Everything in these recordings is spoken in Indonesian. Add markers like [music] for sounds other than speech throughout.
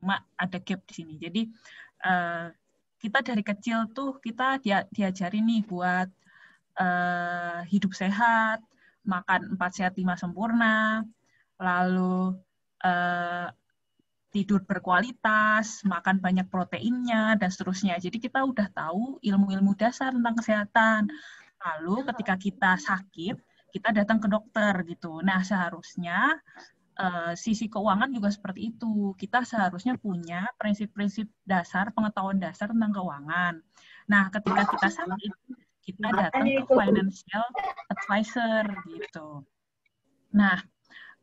cuma ada gap di sini. Jadi uh, kita dari kecil tuh kita dia, diajari nih buat uh, hidup sehat, makan empat sehat lima sempurna, lalu uh, tidur berkualitas, makan banyak proteinnya, dan seterusnya. Jadi kita udah tahu ilmu-ilmu dasar tentang kesehatan. Lalu ketika kita sakit, kita datang ke dokter gitu. Nah seharusnya uh, sisi keuangan juga seperti itu. Kita seharusnya punya prinsip-prinsip dasar, pengetahuan dasar tentang keuangan. Nah ketika kita sakit, kita datang ke financial advisor gitu. Nah,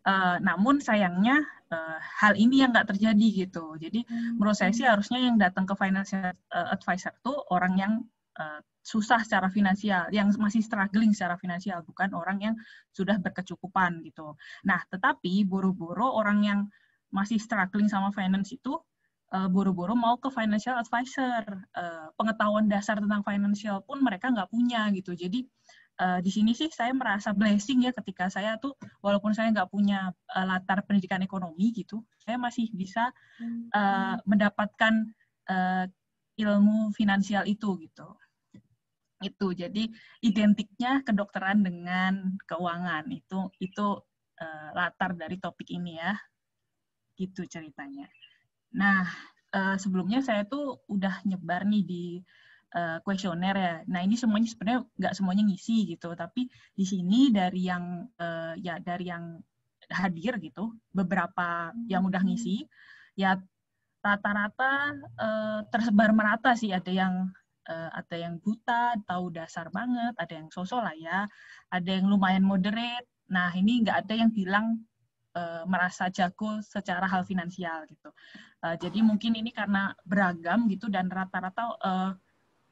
uh, namun sayangnya uh, hal ini yang nggak terjadi gitu. Jadi menurut saya sih harusnya yang datang ke financial uh, advisor tuh orang yang uh, susah secara finansial, yang masih struggling secara finansial, bukan orang yang sudah berkecukupan gitu. Nah, tetapi buru-buru orang yang masih struggling sama finance itu uh, buru-buru mau ke financial advisor. Uh, pengetahuan dasar tentang financial pun mereka nggak punya gitu. Jadi uh, di sini sih saya merasa blessing ya ketika saya tuh walaupun saya nggak punya uh, latar pendidikan ekonomi gitu, saya masih bisa uh, mendapatkan uh, ilmu finansial itu gitu. Itu jadi identiknya kedokteran dengan keuangan itu itu uh, latar dari topik ini ya. Gitu ceritanya. Nah, uh, sebelumnya saya tuh udah nyebar nih di kuesioner uh, ya. Nah ini semuanya sebenarnya nggak semuanya ngisi gitu, tapi di sini dari yang uh, ya dari yang hadir gitu, beberapa yang udah ngisi, ya rata-rata uh, tersebar merata sih. Ada yang uh, ada yang buta, tahu dasar banget, ada yang sosok lah ya, ada yang lumayan moderate. Nah ini nggak ada yang bilang uh, merasa jago secara hal finansial gitu. Uh, jadi mungkin ini karena beragam gitu dan rata-rata uh,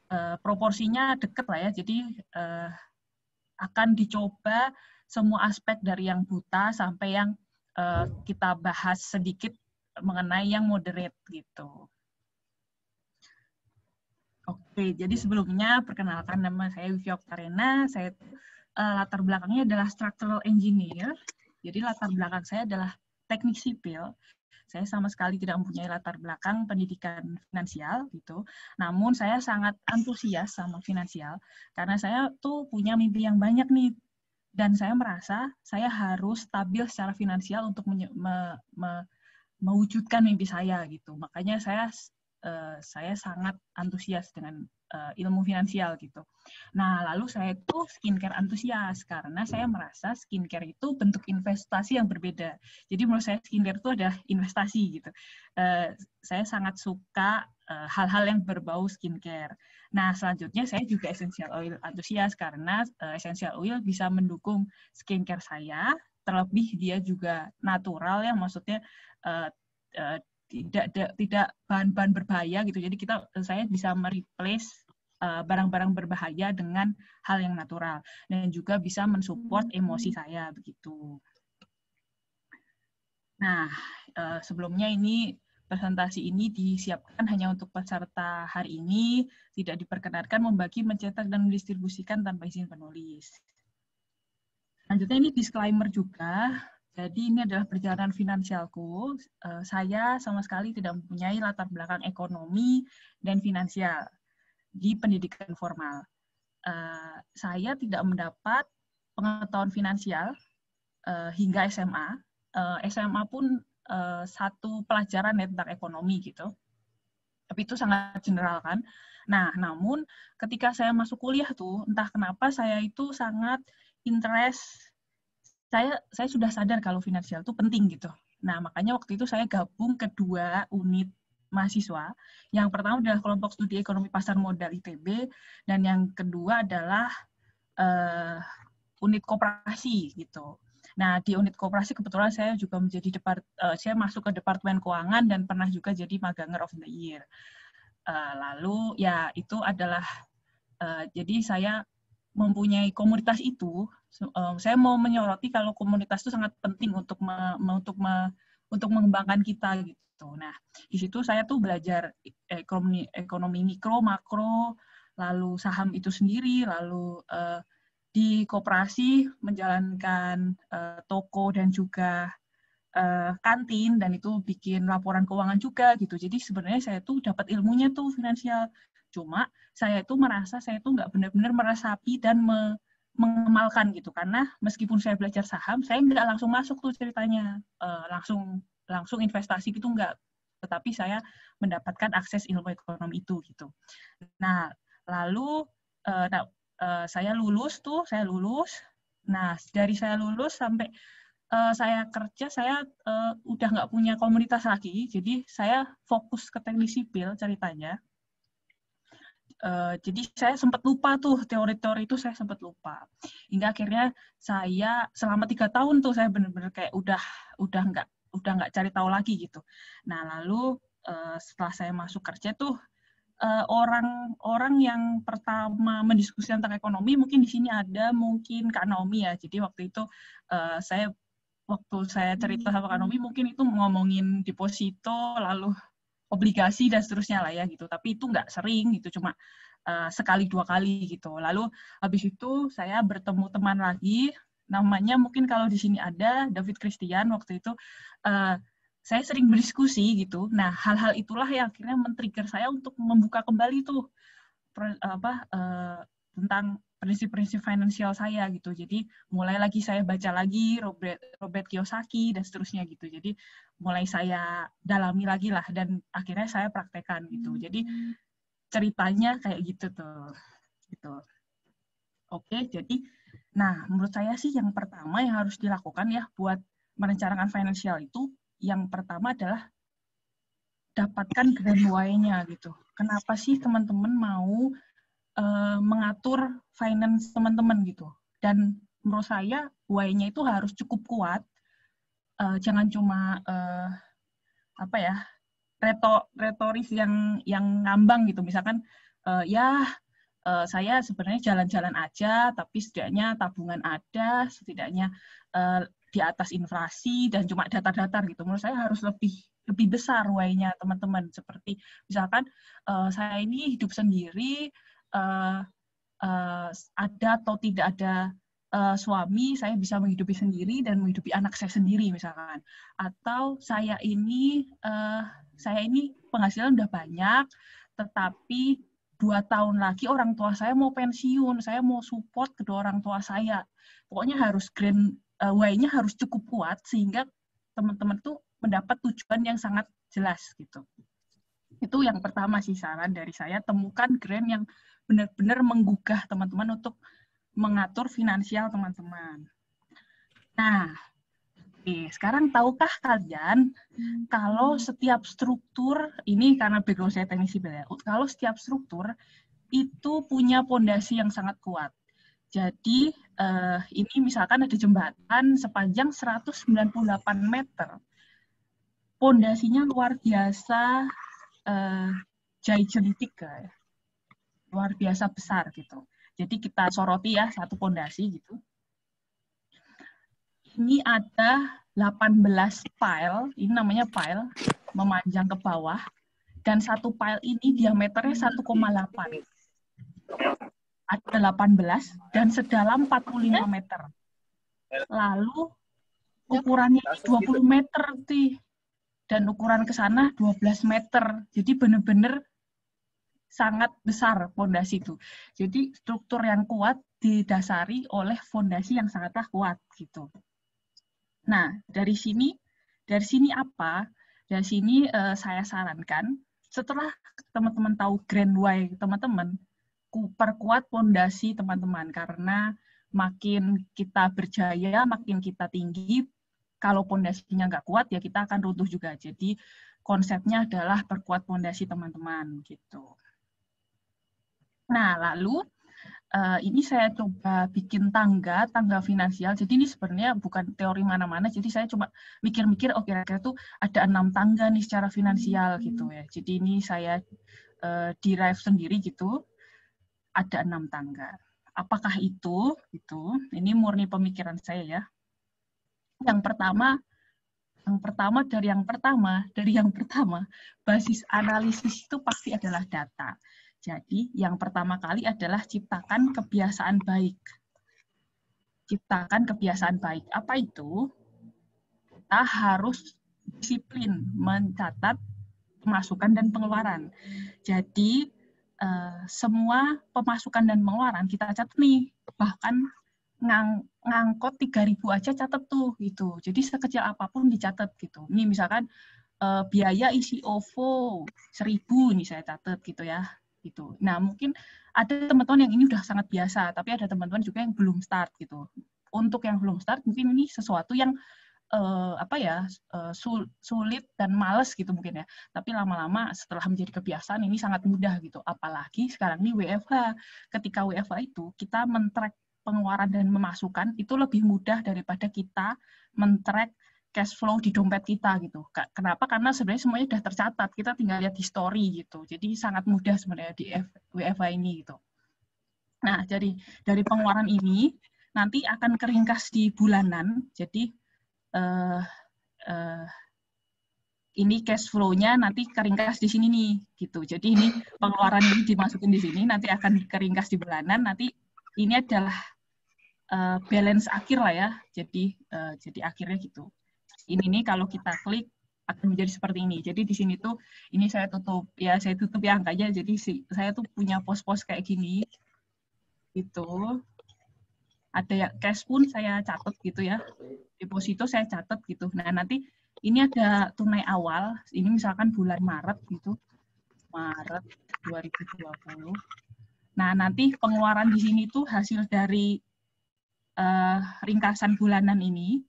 uh, proporsinya deket lah ya. Jadi uh, akan dicoba semua aspek dari yang buta sampai yang uh, kita bahas sedikit mengenai yang moderate gitu. Oke, jadi sebelumnya perkenalkan nama saya Vivi Oktarena. Saya uh, latar belakangnya adalah structural engineer. Jadi latar belakang saya adalah teknik sipil. Saya sama sekali tidak mempunyai latar belakang pendidikan finansial gitu. Namun saya sangat antusias sama finansial karena saya tuh punya mimpi yang banyak nih dan saya merasa saya harus stabil secara finansial untuk me, me, mewujudkan mimpi saya gitu. Makanya saya uh, saya sangat antusias dengan uh, ilmu finansial gitu. Nah, lalu saya tuh skincare antusias karena saya merasa skincare itu bentuk investasi yang berbeda. Jadi menurut saya skincare itu adalah investasi gitu. Uh, saya sangat suka hal-hal uh, yang berbau skincare. Nah, selanjutnya saya juga essential oil antusias karena uh, essential oil bisa mendukung skincare saya. Terlebih dia juga natural ya, maksudnya uh, tidak tidak bahan-bahan berbahaya gitu. Jadi kita saya bisa mereplace eh, barang-barang berbahaya dengan hal yang natural dan juga bisa mensupport emosi saya begitu. Nah, uh, sebelumnya ini presentasi ini disiapkan hanya untuk peserta hari ini, tidak diperkenankan membagi, mencetak, dan mendistribusikan tanpa izin penulis. Selanjutnya ini disclaimer juga, jadi ini adalah perjalanan finansialku. Uh, saya sama sekali tidak mempunyai latar belakang ekonomi dan finansial di pendidikan formal. Uh, saya tidak mendapat pengetahuan finansial uh, hingga SMA. SMA pun satu pelajaran ya tentang ekonomi gitu. Tapi itu sangat general kan. Nah, namun ketika saya masuk kuliah tuh, entah kenapa saya itu sangat interest saya saya sudah sadar kalau finansial itu penting gitu. Nah, makanya waktu itu saya gabung kedua unit mahasiswa. Yang pertama adalah kelompok studi ekonomi pasar modal ITB dan yang kedua adalah uh, unit koperasi gitu. Nah, di unit koperasi kebetulan saya juga menjadi depart, uh, saya masuk ke departemen keuangan dan pernah juga jadi maganger of the year. Uh, lalu ya itu adalah uh, jadi saya mempunyai komunitas itu, saya mau menyoroti kalau komunitas itu sangat penting untuk me, untuk me, untuk mengembangkan kita gitu. Nah, di situ saya tuh belajar ekonomi ekonomi mikro, makro, lalu saham itu sendiri, lalu uh, di koperasi menjalankan uh, toko dan juga uh, kantin dan itu bikin laporan keuangan juga gitu. Jadi sebenarnya saya tuh dapat ilmunya tuh finansial. Cuma saya itu merasa saya tuh nggak benar-benar meresapi dan me mengemalkan gitu. Karena meskipun saya belajar saham saya nggak langsung masuk tuh ceritanya. Uh, langsung langsung investasi gitu nggak. Tetapi saya mendapatkan akses ilmu ekonomi itu gitu. Nah lalu uh, nah, uh, saya lulus tuh saya lulus. Nah dari saya lulus sampai uh, saya kerja saya uh, udah nggak punya komunitas lagi. Jadi saya fokus ke teknik sipil ceritanya Uh, jadi saya sempat lupa tuh teori-teori itu saya sempat lupa. Hingga akhirnya saya selama tiga tahun tuh saya benar-benar kayak udah udah nggak udah nggak cari tahu lagi gitu. Nah lalu uh, setelah saya masuk kerja tuh orang-orang uh, yang pertama mendiskusikan tentang ekonomi mungkin di sini ada mungkin Kak Naomi ya. Jadi waktu itu uh, saya waktu saya cerita sama Kak Naomi mungkin itu ngomongin deposito lalu obligasi dan seterusnya lah ya gitu. Tapi itu nggak sering gitu, cuma uh, sekali dua kali gitu. Lalu habis itu saya bertemu teman lagi, namanya mungkin kalau di sini ada David Christian waktu itu. Uh, saya sering berdiskusi gitu. Nah, hal-hal itulah yang akhirnya men-trigger saya untuk membuka kembali tuh apa uh, tentang prinsip-prinsip finansial saya gitu. Jadi mulai lagi saya baca lagi Robert Robert Kiyosaki dan seterusnya gitu. Jadi mulai saya dalami lagi lah dan akhirnya saya praktekkan gitu. Jadi ceritanya kayak gitu tuh. Gitu. Oke, jadi nah menurut saya sih yang pertama yang harus dilakukan ya buat merencanakan finansial itu yang pertama adalah dapatkan grand why-nya gitu. Kenapa sih teman-teman mau uh, mengatur finance teman-teman gitu. Dan menurut saya why-nya itu harus cukup kuat. Uh, jangan cuma uh, apa ya reto retoris yang yang ngambang gitu. Misalkan uh, ya uh, saya sebenarnya jalan-jalan aja, tapi setidaknya tabungan ada, setidaknya uh, di atas inflasi dan cuma datar-datar gitu. Menurut saya harus lebih lebih besar why-nya teman-teman. Seperti misalkan uh, saya ini hidup sendiri, uh, ada atau tidak ada uh, suami, saya bisa menghidupi sendiri dan menghidupi anak saya sendiri misalkan. Atau saya ini uh, saya ini penghasilan udah banyak, tetapi dua tahun lagi orang tua saya mau pensiun, saya mau support kedua orang tua saya. Pokoknya harus grand uh, way-nya harus cukup kuat sehingga teman-teman tuh mendapat tujuan yang sangat jelas gitu. Itu yang pertama sih saran dari saya, temukan grand yang benar-benar menggugah teman-teman untuk mengatur finansial teman-teman. Nah, oke, sekarang tahukah kalian kalau setiap struktur ini karena background saya teknik sipil ya, kalau setiap struktur itu punya pondasi yang sangat kuat. Jadi uh, ini misalkan ada jembatan sepanjang 198 meter. Pondasinya luar biasa uh, gigantic ya luar biasa besar gitu. Jadi kita soroti ya satu pondasi gitu. Ini ada 18 pile, ini namanya pile, memanjang ke bawah. Dan satu pile ini diameternya 1,8. Ada 18 dan sedalam 45 meter. Lalu ukurannya 20 meter, sih. Dan ukuran ke sana 12 meter. Jadi benar-benar sangat besar fondasi itu. Jadi struktur yang kuat didasari oleh fondasi yang sangatlah kuat gitu. Nah, dari sini dari sini apa? Dari sini uh, saya sarankan setelah teman-teman tahu grand why teman-teman, perkuat fondasi teman-teman karena makin kita berjaya, makin kita tinggi, kalau pondasinya nggak kuat ya kita akan runtuh juga. Jadi konsepnya adalah perkuat fondasi teman-teman gitu. Nah, lalu uh, ini saya coba bikin tangga, tangga finansial. Jadi ini sebenarnya bukan teori mana-mana. Jadi saya cuma mikir-mikir, oh kira-kira tuh ada enam tangga nih secara finansial gitu ya. Jadi ini saya uh, derive sendiri gitu. Ada enam tangga. Apakah itu? Itu. Ini murni pemikiran saya ya. Yang pertama, yang pertama dari yang pertama, dari yang pertama, basis analisis itu pasti adalah data. Jadi, yang pertama kali adalah ciptakan kebiasaan baik. Ciptakan kebiasaan baik. Apa itu? kita harus disiplin mencatat pemasukan dan pengeluaran. Jadi uh, semua pemasukan dan pengeluaran kita catat nih. Bahkan ngang, ngangkot 3000 aja catat tuh gitu. Jadi sekecil apa pun dicatat gitu. Ini misalkan uh, biaya isi OVO 1000 nih saya catat gitu ya. Gitu. Nah, mungkin ada teman-teman yang ini udah sangat biasa, tapi ada teman-teman juga yang belum start gitu. Untuk yang belum start mungkin ini sesuatu yang uh, apa ya uh, sulit dan males gitu mungkin ya. Tapi lama-lama setelah menjadi kebiasaan ini sangat mudah gitu. Apalagi sekarang ini WFH. Ketika WFH itu kita men-track pengeluaran dan memasukkan itu lebih mudah daripada kita men-track cash flow di dompet kita gitu. Kenapa? Karena sebenarnya semuanya sudah tercatat. Kita tinggal lihat di story gitu. Jadi sangat mudah sebenarnya di WFH ini gitu. Nah, jadi dari pengeluaran ini nanti akan keringkas di bulanan. Jadi uh, uh, ini cash flow-nya nanti keringkas di sini nih gitu. Jadi ini pengeluaran ini dimasukin di sini nanti akan keringkas di bulanan. Nanti ini adalah uh, balance akhir lah ya. Jadi uh, jadi akhirnya gitu. Ini nih kalau kita klik akan menjadi seperti ini. Jadi di sini tuh ini saya tutup ya saya tutup ya angkanya. Jadi si, saya tuh punya pos-pos kayak gini. Itu ada yang cash pun saya catat gitu ya deposito saya catat gitu. Nah, nanti ini ada tunai awal, ini misalkan bulan Maret gitu. Maret 2020. Nah, nanti pengeluaran di sini tuh hasil dari uh, ringkasan bulanan ini.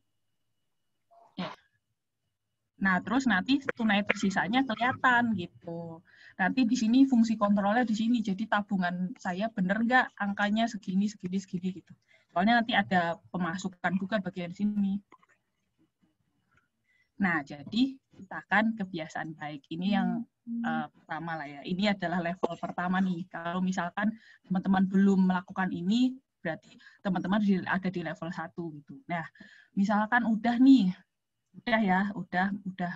Nah, terus nanti tunai tersisanya kelihatan gitu. Nanti di sini fungsi kontrolnya di sini. Jadi tabungan saya bener nggak angkanya segini, segini, segini gitu. Soalnya nanti ada pemasukan juga bagian sini. Nah, jadi kita akan kebiasaan baik. Ini yang uh, pertama lah ya. Ini adalah level pertama nih. Kalau misalkan teman-teman belum melakukan ini, berarti teman-teman ada di level satu gitu. Nah, misalkan udah nih, udah ya, udah, udah,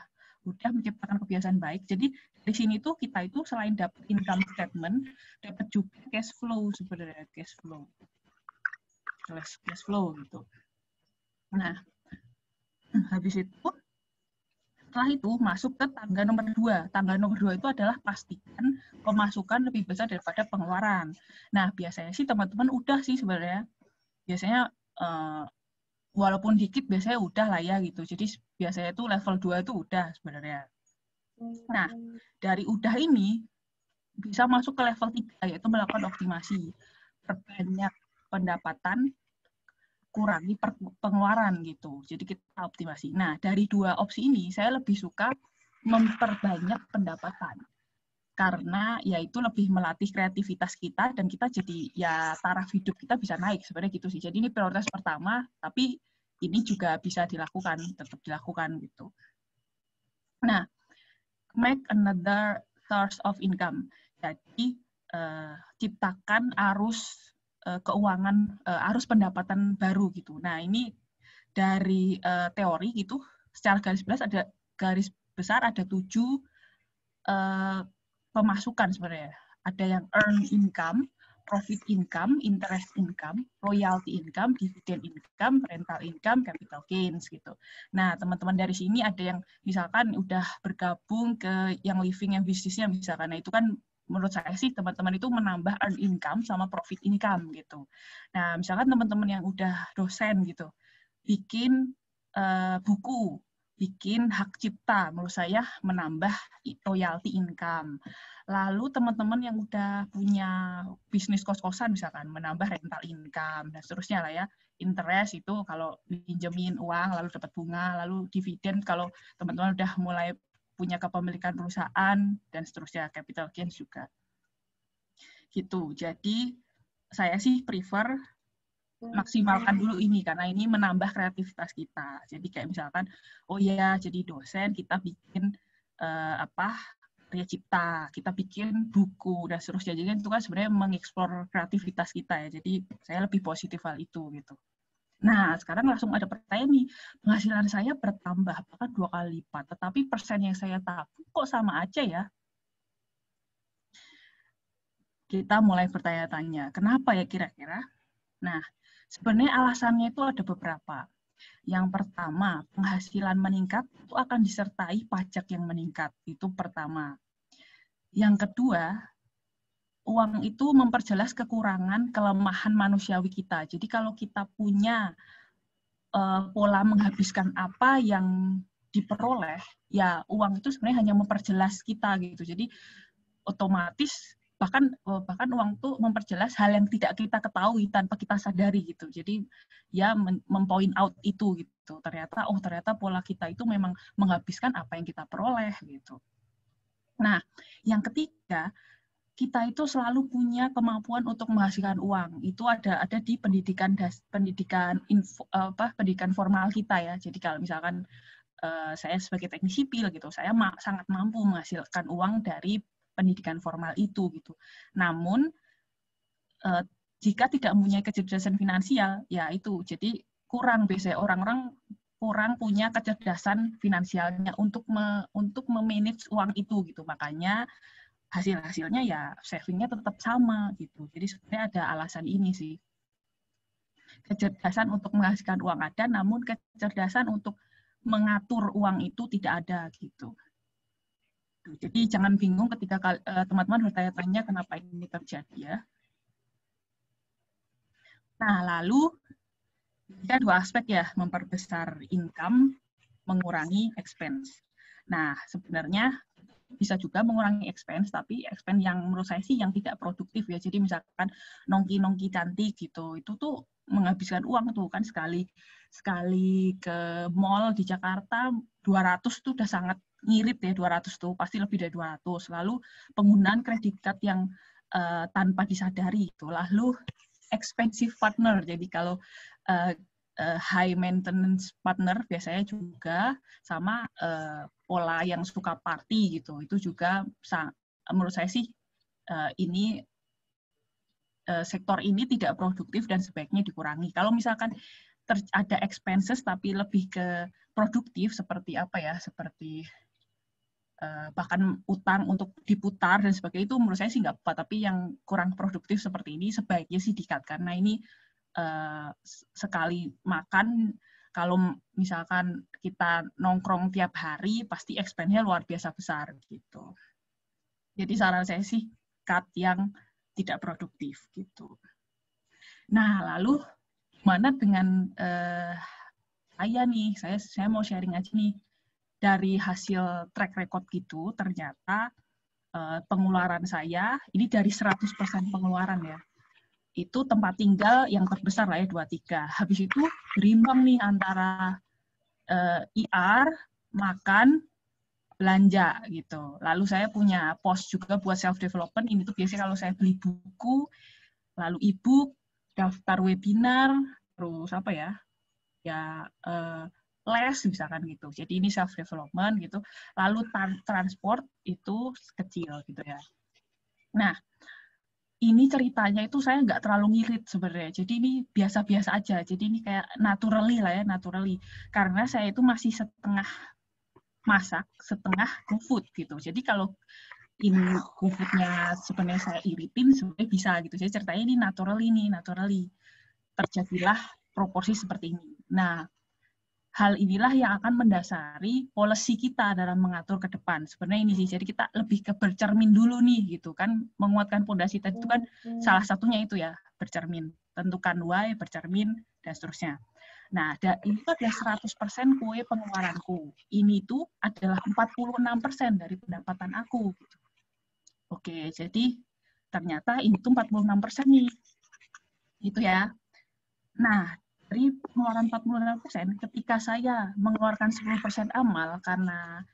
udah menciptakan kebiasaan baik. Jadi di sini tuh kita itu selain dapat income statement, dapat juga cash flow sebenarnya cash flow cash flow gitu. Nah, habis itu setelah itu masuk ke tangga nomor dua. Tangga nomor dua itu adalah pastikan pemasukan lebih besar daripada pengeluaran. Nah, biasanya sih teman-teman udah sih sebenarnya. Biasanya uh, walaupun dikit biasanya udah lah ya gitu. Jadi biasanya itu level 2 itu udah sebenarnya. Nah, dari udah ini bisa masuk ke level 3 yaitu melakukan optimasi. Perbanyak pendapatan kurangi pengeluaran gitu. Jadi kita optimasi. Nah, dari dua opsi ini saya lebih suka memperbanyak pendapatan. Karena ya itu lebih melatih kreativitas kita dan kita jadi ya taraf hidup kita bisa naik sebenarnya gitu sih. Jadi ini prioritas pertama, tapi ini juga bisa dilakukan, tetap dilakukan gitu. Nah, make another source of income. Jadi uh, ciptakan arus uh, keuangan uh, arus pendapatan baru gitu. Nah ini dari uh, teori gitu, secara garis besar ada garis besar ada tujuh uh, pemasukan sebenarnya. Ada yang earn income, profit income, interest income, royalty income, dividend income, rental income, capital gains gitu. Nah, teman-teman dari sini ada yang misalkan udah bergabung ke yang living yang bisnisnya misalkan. Nah, itu kan menurut saya sih teman-teman itu menambah earn income sama profit income gitu. Nah, misalkan teman-teman yang udah dosen gitu, bikin uh, buku, bikin hak cipta, menurut saya menambah royalty income. Lalu teman-teman yang udah punya bisnis kos-kosan misalkan, menambah rental income, dan seterusnya lah ya. Interest itu kalau pinjemin uang, lalu dapat bunga, lalu dividen kalau teman-teman udah mulai punya kepemilikan perusahaan dan seterusnya capital gains juga gitu jadi saya sih prefer maksimalkan dulu ini karena ini menambah kreativitas kita. Jadi kayak misalkan oh ya jadi dosen kita bikin uh, apa karya cipta kita bikin buku dan seterusnya. Jadi itu kan sebenarnya mengeksplor kreativitas kita ya. Jadi saya lebih positif hal itu gitu. Nah, sekarang langsung ada pertanyaan nih, penghasilan saya bertambah bahkan dua kali lipat, tetapi persen yang saya tabung kok sama aja ya? Kita mulai bertanya-tanya, kenapa ya kira-kira? Nah, sebenarnya alasannya itu ada beberapa. Yang pertama, penghasilan meningkat itu akan disertai pajak yang meningkat. Itu pertama. Yang kedua, uang itu memperjelas kekurangan, kelemahan manusiawi kita. Jadi kalau kita punya uh, pola menghabiskan apa yang diperoleh, ya uang itu sebenarnya hanya memperjelas kita gitu. Jadi otomatis bahkan eh, bahkan uang itu memperjelas hal yang tidak kita ketahui tanpa kita sadari gitu. Jadi ya mempoint out itu gitu. Ternyata oh ternyata pola kita itu memang menghabiskan apa yang kita peroleh gitu. Nah, yang ketiga kita itu selalu punya kemampuan untuk menghasilkan uang. Itu ada ada di pendidikan das, pendidikan info, apa pendidikan formal kita ya. Jadi kalau misalkan uh, saya sebagai teknik sipil gitu, saya sangat mampu menghasilkan uang dari pendidikan formal itu gitu. Namun uh, jika tidak mempunyai kecerdasan finansial, ya itu jadi kurang biasanya orang-orang kurang punya kecerdasan finansialnya untuk me, untuk memanage uang itu gitu. Makanya hasil-hasilnya ya savingnya tetap sama gitu. Jadi sebenarnya ada alasan ini sih. Kecerdasan untuk menghasilkan uang ada, namun kecerdasan untuk mengatur uang itu tidak ada gitu. Jadi jangan bingung ketika eh, teman-teman bertanya-tanya kenapa ini terjadi ya. Nah, lalu ada dua aspek ya, memperbesar income, mengurangi expense. Nah, sebenarnya bisa juga mengurangi expense, tapi expense yang menurut saya sih yang tidak produktif ya. Jadi misalkan nongki-nongki cantik gitu, itu tuh menghabiskan uang tuh kan sekali sekali ke mall di Jakarta 200 tuh udah sangat ngirit ya 200 tuh pasti lebih dari 200 lalu penggunaan kredit card yang uh, tanpa disadari itu lalu expensive partner. Jadi kalau uh, uh, high maintenance partner biasanya juga sama uh, pola yang suka party gitu. Itu juga menurut saya sih uh, ini sektor ini tidak produktif dan sebaiknya dikurangi. Kalau misalkan ada expenses tapi lebih ke produktif seperti apa ya? Seperti bahkan utang untuk diputar dan sebagainya itu menurut saya sih nggak apa tapi yang kurang produktif seperti ini sebaiknya sih dikat karena ini uh, sekali makan kalau misalkan kita nongkrong tiap hari pasti expense-nya luar biasa besar gitu. Jadi saran saya sih cut yang tidak produktif gitu. Nah, lalu mana dengan uh, saya nih, saya saya mau sharing aja nih dari hasil track record gitu ternyata uh, pengeluaran saya ini dari 100% pengeluaran ya itu tempat tinggal yang terbesar lah ya dua tiga. Habis itu berimbang nih antara uh, eh, IR, makan, belanja gitu. Lalu saya punya pos juga buat self development. Ini tuh biasanya kalau saya beli buku, lalu ebook, daftar webinar, terus apa ya? Ya uh, les misalkan gitu. Jadi ini self development gitu. Lalu transport itu kecil gitu ya. Nah, ini ceritanya itu saya nggak terlalu ngirit sebenarnya. Jadi ini biasa-biasa aja. Jadi ini kayak naturally lah ya, naturally. Karena saya itu masih setengah masak, setengah food gitu. Jadi kalau ini GoFoodnya sebenarnya saya iritin, sebenarnya bisa gitu. Jadi ceritanya ini naturally ini, naturally. Terjadilah proporsi seperti ini. Nah, hal inilah yang akan mendasari policy kita dalam mengatur ke depan. Sebenarnya ini sih, jadi kita lebih ke bercermin dulu nih, gitu kan. Menguatkan fondasi tadi itu kan salah satunya itu ya, bercermin. Tentukan why, bercermin, dan seterusnya. Nah, ini adalah 100% kue pengeluaranku. Ini tuh adalah 46% dari pendapatan aku. Gitu. Oke, jadi ternyata ini tuh 46% nih. Itu ya. Nah, dari pengeluaran 46%, ketika saya mengeluarkan 10% amal karena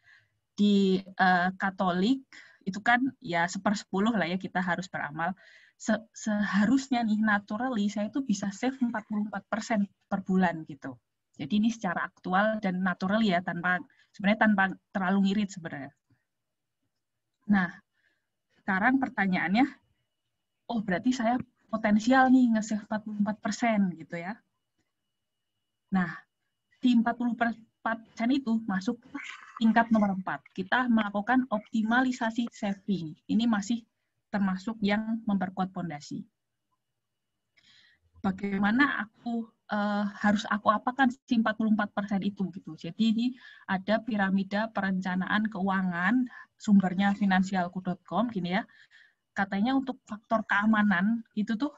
di uh, Katolik itu kan ya sepersepuluh lah ya kita harus beramal. Se seharusnya nih naturally saya itu bisa save 44% per bulan gitu. Jadi ini secara aktual dan natural ya tanpa sebenarnya tanpa terlalu ngirit sebenarnya. Nah, sekarang pertanyaannya, oh berarti saya potensial nih nge-save 44% gitu ya. Nah, di 44% itu masuk tingkat nomor 4. Kita melakukan optimalisasi saving. Ini masih termasuk yang memperkuat pondasi. Bagaimana aku uh, harus aku apakan si 44% itu gitu. Jadi ini ada piramida perencanaan keuangan sumbernya finansialku.com gini ya. Katanya untuk faktor keamanan itu tuh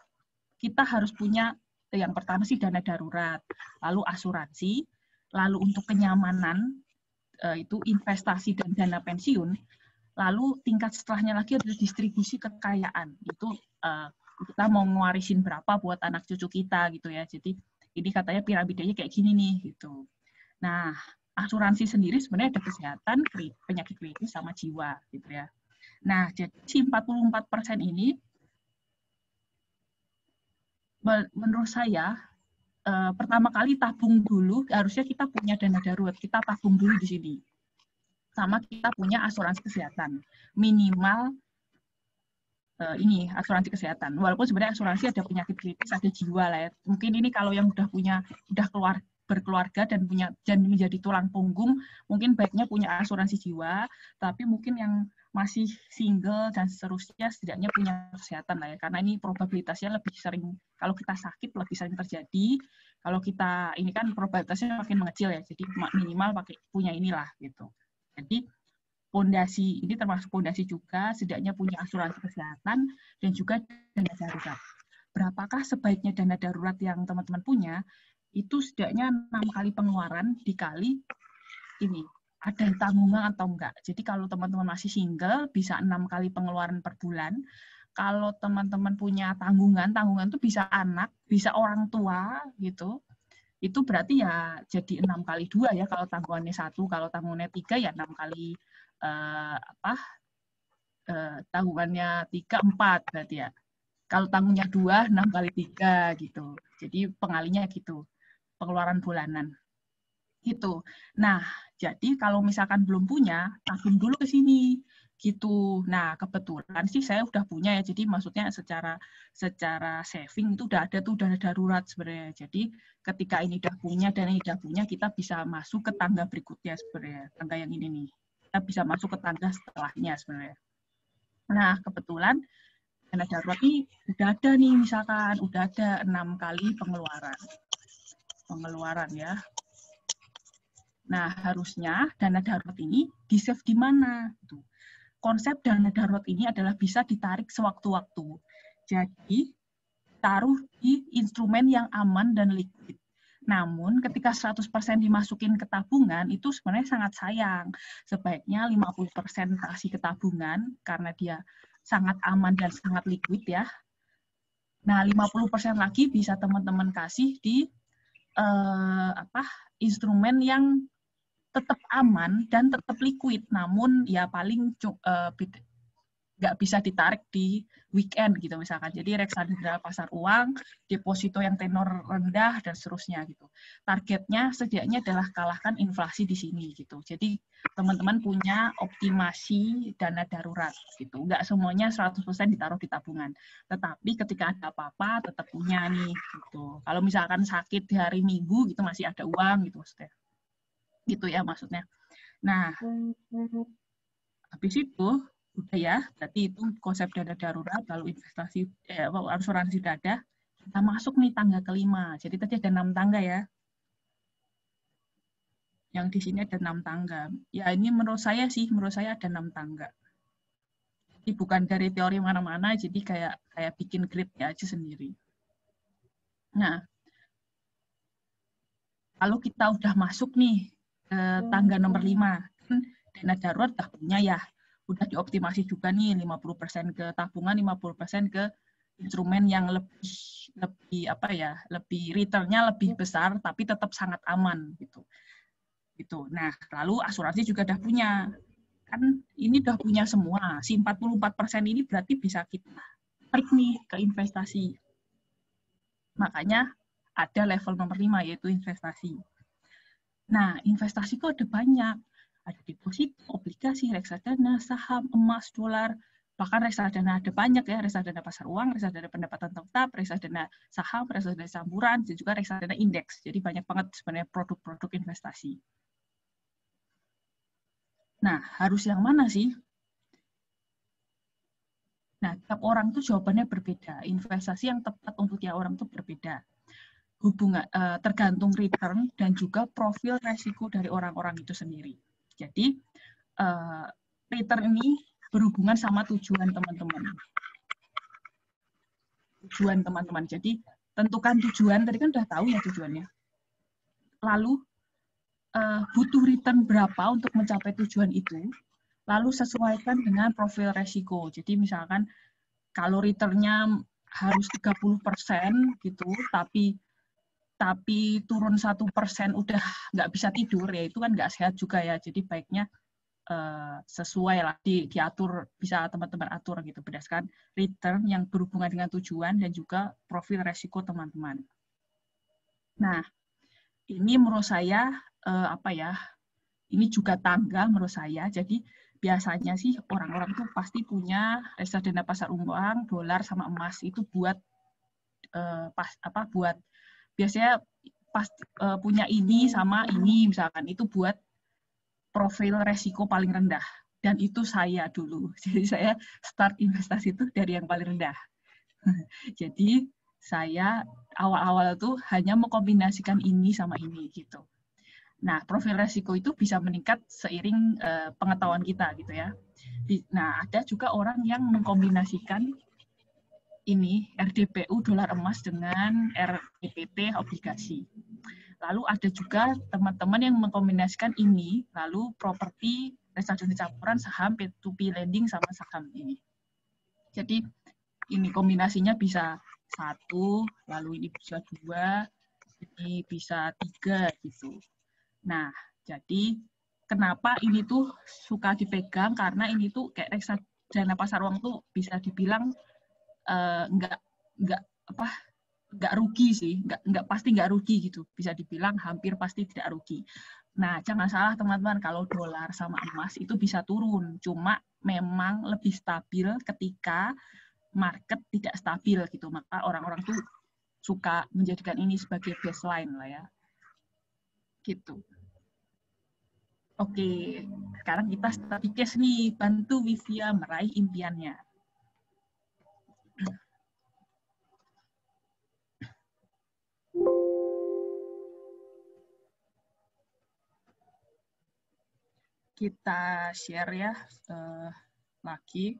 kita harus punya yang pertama sih dana darurat, lalu asuransi, lalu untuk kenyamanan eh, itu investasi dan dana pensiun, lalu tingkat setelahnya lagi adalah distribusi kekayaan. Itu eh, kita mau ngewarisin berapa buat anak cucu kita gitu ya. Jadi ini katanya piramidanya kayak gini nih gitu. Nah, asuransi sendiri sebenarnya ada kesehatan, penyakit kritis sama jiwa gitu ya. Nah, jadi si 44% ini menurut saya eh, pertama kali tabung dulu harusnya kita punya dana darurat. Kita tabung dulu di sini. Sama kita punya asuransi kesehatan. Minimal eh, ini asuransi kesehatan. Walaupun sebenarnya asuransi ada penyakit kritis ada jiwa lah ya. Mungkin ini kalau yang udah punya udah keluar berkeluarga dan punya dan menjadi tulang punggung mungkin baiknya punya asuransi jiwa. Tapi mungkin yang masih single dan seterusnya setidaknya punya kesehatan lah ya. Karena ini probabilitasnya lebih sering kalau kita sakit lebih sering terjadi. Kalau kita ini kan probabilitasnya makin mengecil ya jadi minimal pakai punya inilah gitu. Jadi pondasi ini termasuk pondasi juga setidaknya punya asuransi kesehatan dan juga dana darurat. Berapakah sebaiknya dana darurat yang teman-teman punya itu setidaknya enam kali pengeluaran dikali ini ada tanggungan atau enggak. Jadi kalau teman-teman masih single bisa enam kali pengeluaran per bulan. Kalau teman-teman punya tanggungan, tanggungan itu bisa anak, bisa orang tua gitu. Itu berarti ya jadi enam kali dua ya kalau tanggungannya satu, kalau tanggungannya tiga ya enam kali eh, apa eh, tanggungannya tiga empat berarti ya. Kalau tanggungnya dua enam kali tiga gitu. Jadi pengalinya gitu pengeluaran bulanan. Gitu. Nah, jadi kalau misalkan belum punya, tabung dulu ke sini gitu. Nah, kebetulan sih saya udah punya ya. Jadi maksudnya secara secara saving itu udah ada tuh dana darurat sebenarnya. Jadi ketika ini udah punya dan ini udah punya, kita bisa masuk ke tangga berikutnya sebenarnya. Tangga yang ini nih. Kita bisa masuk ke tangga setelahnya sebenarnya. Nah, kebetulan dana darurat ini udah ada nih misalkan, udah ada enam kali pengeluaran pengeluaran ya. Nah, harusnya dana darurat ini di-save di mana? Tuh. Konsep dana darurat ini adalah bisa ditarik sewaktu-waktu. Jadi, taruh di instrumen yang aman dan liquid. Namun, ketika 100% dimasukin ke tabungan, itu sebenarnya sangat sayang. Sebaiknya 50% kasih ke tabungan, karena dia sangat aman dan sangat liquid ya. Nah, 50% lagi bisa teman-teman kasih di uh, apa instrumen yang tetap aman dan tetap liquid, namun ya paling uh, nggak bisa ditarik di weekend gitu misalkan. Jadi reksadana pasar uang, deposito yang tenor rendah dan seterusnya gitu. Targetnya setidaknya adalah kalahkan inflasi di sini gitu. Jadi teman-teman punya optimasi dana darurat gitu. Nggak semuanya 100% ditaruh di tabungan. Tetapi ketika ada apa-apa tetap punya nih gitu. Kalau misalkan sakit di hari Minggu gitu masih ada uang gitu maksudnya. Gitu ya maksudnya. Nah, habis itu udah ya, berarti itu konsep dana darurat, lalu investasi, eh, asuransi dada, kita masuk nih tangga kelima. Jadi tadi ada enam tangga ya. Yang di sini ada enam tangga. Ya ini menurut saya sih, menurut saya ada enam tangga. Jadi bukan dari teori mana-mana, jadi kayak kayak bikin grid ya aja sendiri. Nah, kalau kita udah masuk nih ke tangga nomor lima, kan dana darurat udah punya ya udah dioptimasi juga nih 50% ke tabungan, 50% ke instrumen yang lebih lebih apa ya, lebih returnnya lebih besar tapi tetap sangat aman gitu. Gitu. Nah, lalu asuransi juga udah punya. Kan ini udah punya semua. Si 44% ini berarti bisa kita tarik nih ke investasi. Makanya ada level nomor 5 yaitu investasi. Nah, investasi kok ada banyak ada deposito, obligasi, reksadana, saham, emas, dolar, bahkan reksadana ada banyak ya, reksadana pasar uang, reksadana pendapatan tetap, reksadana saham, reksadana campuran, dan juga reksadana indeks. Jadi banyak banget sebenarnya produk-produk investasi. Nah, harus yang mana sih? Nah, tiap orang tuh jawabannya berbeda. Investasi yang tepat untuk tiap orang tuh berbeda. Hubungan uh, tergantung return dan juga profil resiko dari orang-orang itu sendiri. Jadi uh, return ini berhubungan sama tujuan teman-teman. Tujuan teman-teman. Jadi tentukan tujuan, tadi kan udah tahu ya tujuannya. Lalu uh, butuh return berapa untuk mencapai tujuan itu, lalu sesuaikan dengan profil resiko. Jadi misalkan kalau returnnya harus 30% gitu, tapi tapi turun satu persen udah nggak bisa tidur ya itu kan nggak sehat juga ya. Jadi baiknya uh, sesuai lah di, diatur bisa teman-teman atur gitu. Berdasarkan return yang berhubungan dengan tujuan dan juga profil resiko teman-teman. Nah ini menurut saya uh, apa ya ini juga tangga menurut saya. Jadi biasanya sih orang-orang tuh pasti punya reksadana pasar uang dolar sama emas itu buat uh, pas apa buat biasanya pas uh, punya ini sama ini misalkan. Itu buat profil resiko paling rendah. Dan itu saya dulu. [laughs] Jadi saya start investasi itu dari yang paling rendah. [laughs] Jadi saya awal-awal tuh hanya mengkombinasikan ini sama ini gitu. Nah profil resiko itu bisa meningkat seiring uh, pengetahuan kita gitu ya. Nah ada juga orang yang mengkombinasikan ini RDPU dolar emas dengan RDPT obligasi. Lalu ada juga teman-teman yang mengkombinasikan ini, lalu properti reksadana campuran saham P2P lending sama saham ini. Jadi ini kombinasinya bisa satu, lalu ini bisa dua, ini bisa tiga gitu. Nah, jadi kenapa ini tuh suka dipegang karena ini tuh kayak reksadana pasar uang tuh bisa dibilang uh, nggak nggak apa nggak rugi sih. Nggak nggak pasti nggak rugi gitu. Bisa dibilang hampir pasti tidak rugi. Nah jangan salah teman-teman. Kalau dolar sama emas itu bisa turun. Cuma memang lebih stabil ketika market tidak stabil gitu. Maka orang-orang tuh suka menjadikan ini sebagai baseline lah ya. Gitu. Oke, sekarang kita case nih, bantu Wivia meraih impiannya. Kita share ya uh, lagi.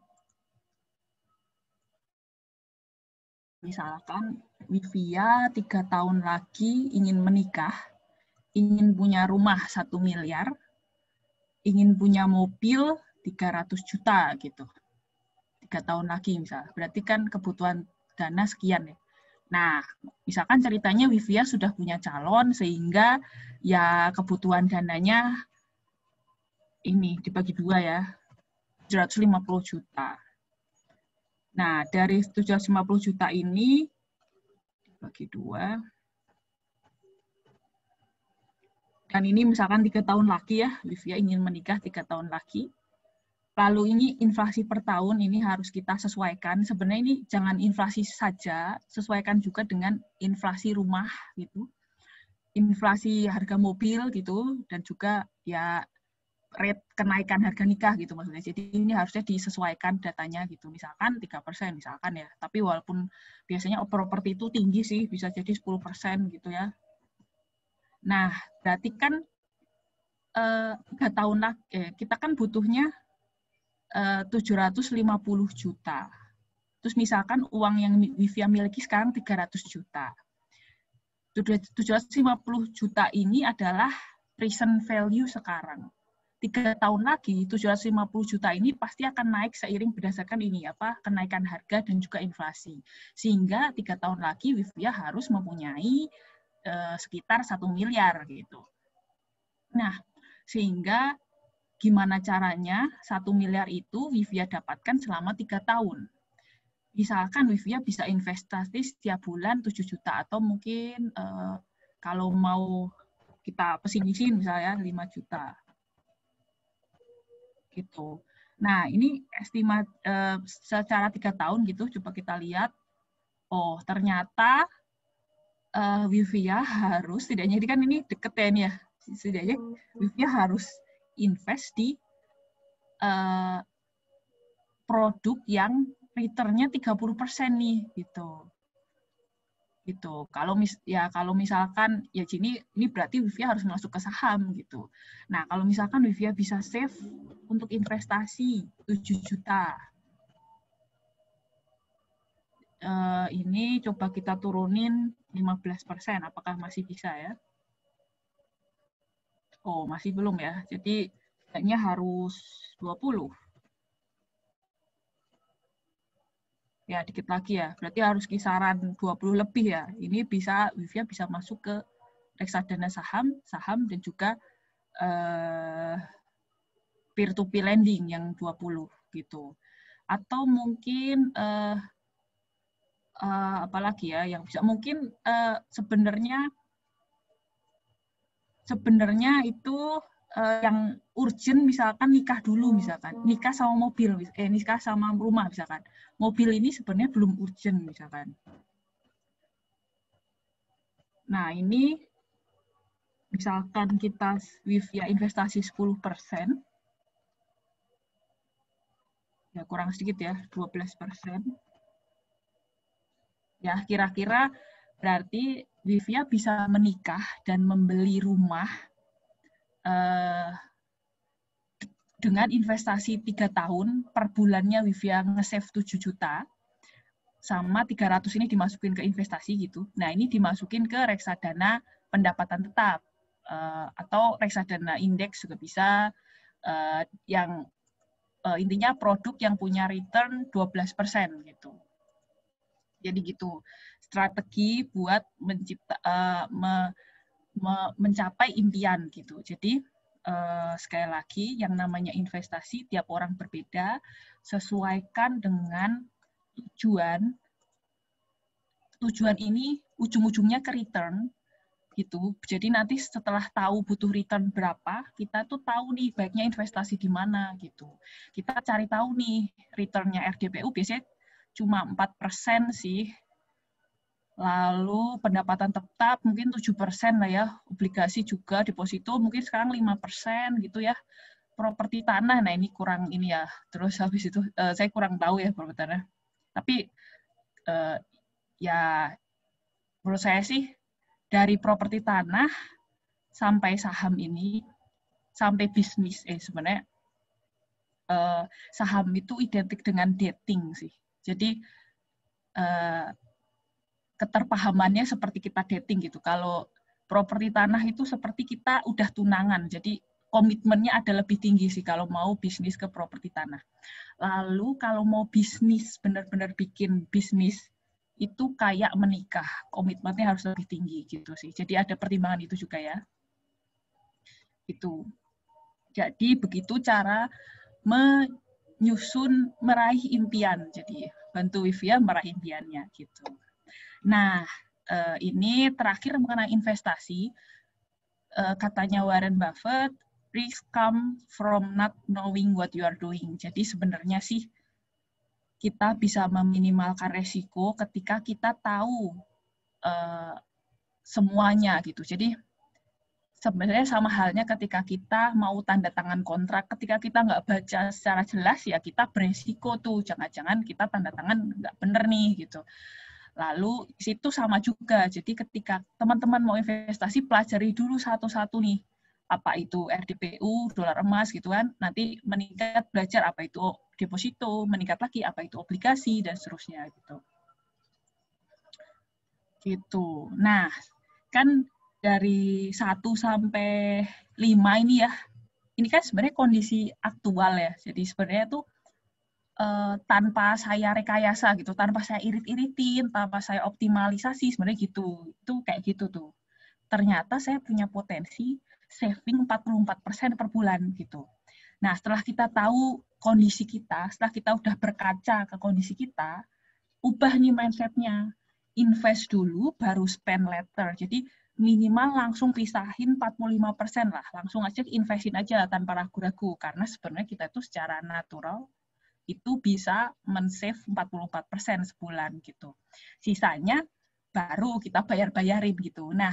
Misalkan Vivia tiga tahun lagi ingin menikah, ingin punya rumah satu miliar, ingin punya mobil 300 juta gitu. Tiga tahun lagi misalnya. Berarti kan kebutuhan dana sekian ya. Nah, misalkan ceritanya Vivia sudah punya calon sehingga ya kebutuhan dananya ini dibagi dua ya, 750 juta. Nah, dari 750 juta ini dibagi dua. Dan ini misalkan tiga tahun lagi ya, Livia ingin menikah tiga tahun lagi. Lalu ini inflasi per tahun ini harus kita sesuaikan. Sebenarnya ini jangan inflasi saja, sesuaikan juga dengan inflasi rumah gitu. Inflasi harga mobil gitu dan juga ya rate kenaikan harga nikah gitu maksudnya. Jadi ini harusnya disesuaikan datanya gitu. Misalkan 3% misalkan ya. Tapi walaupun biasanya properti itu tinggi sih, bisa jadi 10% gitu ya. Nah, berarti kan eh, tiga tahun lagi, eh, kita kan butuhnya eh, 750 juta. Terus misalkan uang yang Vivia miliki sekarang 300 juta. 750 juta ini adalah present value sekarang tiga tahun lagi 750 juta ini pasti akan naik seiring berdasarkan ini apa kenaikan harga dan juga inflasi sehingga tiga tahun lagi Wivia harus mempunyai eh, sekitar satu miliar gitu. Nah sehingga gimana caranya satu miliar itu Wivia dapatkan selama tiga tahun. Misalkan Wivia bisa investasi setiap bulan 7 juta atau mungkin eh, kalau mau kita pesimisin misalnya 5 juta gitu. Nah, ini estimat uh, secara tiga tahun gitu, coba kita lihat. Oh, ternyata uh, Wivia harus, setidaknya ini kan ini deket ya ini ya, setidaknya Wivia harus invest di uh, produk yang returnnya 30% nih, gitu. Gitu. Kalau mis ya kalau misalkan ya sini ini berarti Wivia harus masuk ke saham gitu. Nah, kalau misalkan Wivia bisa save untuk investasi 7 juta. Uh, ini coba kita turunin 15%, apakah masih bisa ya? Oh, masih belum ya. Jadi kayaknya harus 20. Ya dikit lagi ya. Berarti harus kisaran 20 lebih ya. Ini bisa Wivia bisa masuk ke reksadana saham, saham dan juga uh, peer-to-peer lending yang 20 gitu. Atau mungkin uh, uh, apalagi ya yang bisa mungkin uh, sebenarnya sebenarnya itu uh, yang urgent misalkan nikah dulu misalkan. Nikah sama mobil eh nikah sama rumah misalkan. Mobil ini sebenarnya belum urgent misalkan. Nah ini misalkan kita with ya investasi 10% ya kurang sedikit ya 12% ya kira-kira berarti Vivia bisa menikah dan membeli rumah uh, dengan investasi tiga tahun per bulannya Wivia nge-save 7 juta sama 300 ini dimasukin ke investasi gitu. Nah, ini dimasukin ke reksadana pendapatan tetap uh, atau reksadana indeks juga bisa uh, yang intinya produk yang punya return 12% gitu. Jadi gitu. Strategi buat mencipta uh, me, mencapai impian gitu. Jadi uh, sekali lagi yang namanya investasi tiap orang berbeda, sesuaikan dengan tujuan. Tujuan ini ujung-ujungnya ke return gitu. Jadi nanti setelah tahu butuh return berapa, kita tuh tahu nih baiknya investasi di mana gitu. Kita cari tahu nih returnnya RDPU biasanya cuma 4% sih Lalu pendapatan tetap mungkin 7% lah ya, obligasi juga, deposito mungkin sekarang 5% gitu ya. Properti tanah, nah ini kurang ini ya. Terus habis itu uh, saya kurang tahu ya properti tanah. Tapi uh, ya menurut saya sih dari properti tanah sampai saham ini sampai bisnis eh sebenarnya uh, saham itu identik dengan dating sih. Jadi uh, keterpahamannya seperti kita dating gitu. Kalau properti tanah itu seperti kita udah tunangan, jadi komitmennya ada lebih tinggi sih kalau mau bisnis ke properti tanah. Lalu kalau mau bisnis, benar-benar bikin bisnis, itu kayak menikah, komitmennya harus lebih tinggi gitu sih. Jadi ada pertimbangan itu juga ya. Itu. Jadi begitu cara menyusun meraih impian. Jadi bantu Wivia meraih impiannya gitu. Nah, uh, ini terakhir mengenai investasi. Uh, katanya Warren Buffett, risk come from not knowing what you are doing. Jadi sebenarnya sih kita bisa meminimalkan resiko ketika kita tahu uh, semuanya gitu. Jadi sebenarnya sama halnya ketika kita mau tanda tangan kontrak, ketika kita nggak baca secara jelas ya kita beresiko tuh, jangan-jangan kita tanda tangan nggak bener nih gitu. Lalu situ sama juga. Jadi ketika teman-teman mau investasi, pelajari dulu satu-satu nih. Apa itu RDPU, dolar emas gitu kan. Nanti meningkat belajar apa itu deposito, meningkat lagi apa itu obligasi dan seterusnya gitu. Gitu. Nah, kan dari 1 sampai 5 ini ya. Ini kan sebenarnya kondisi aktual ya. Jadi sebenarnya tuh uh, tanpa saya rekayasa gitu, tanpa saya irit-iritin, tanpa saya optimalisasi sebenarnya gitu. Itu kayak gitu tuh. Ternyata saya punya potensi saving 44% per bulan gitu. Nah, setelah kita tahu kondisi kita, setelah kita udah berkaca ke kondisi kita, ubah nih mindsetnya. Invest dulu, baru spend later. Jadi minimal langsung pisahin 45% lah. Langsung aja investin aja tanpa ragu-ragu. Karena sebenarnya kita itu secara natural itu bisa men-save 44% sebulan gitu. Sisanya baru kita bayar-bayarin gitu. Nah,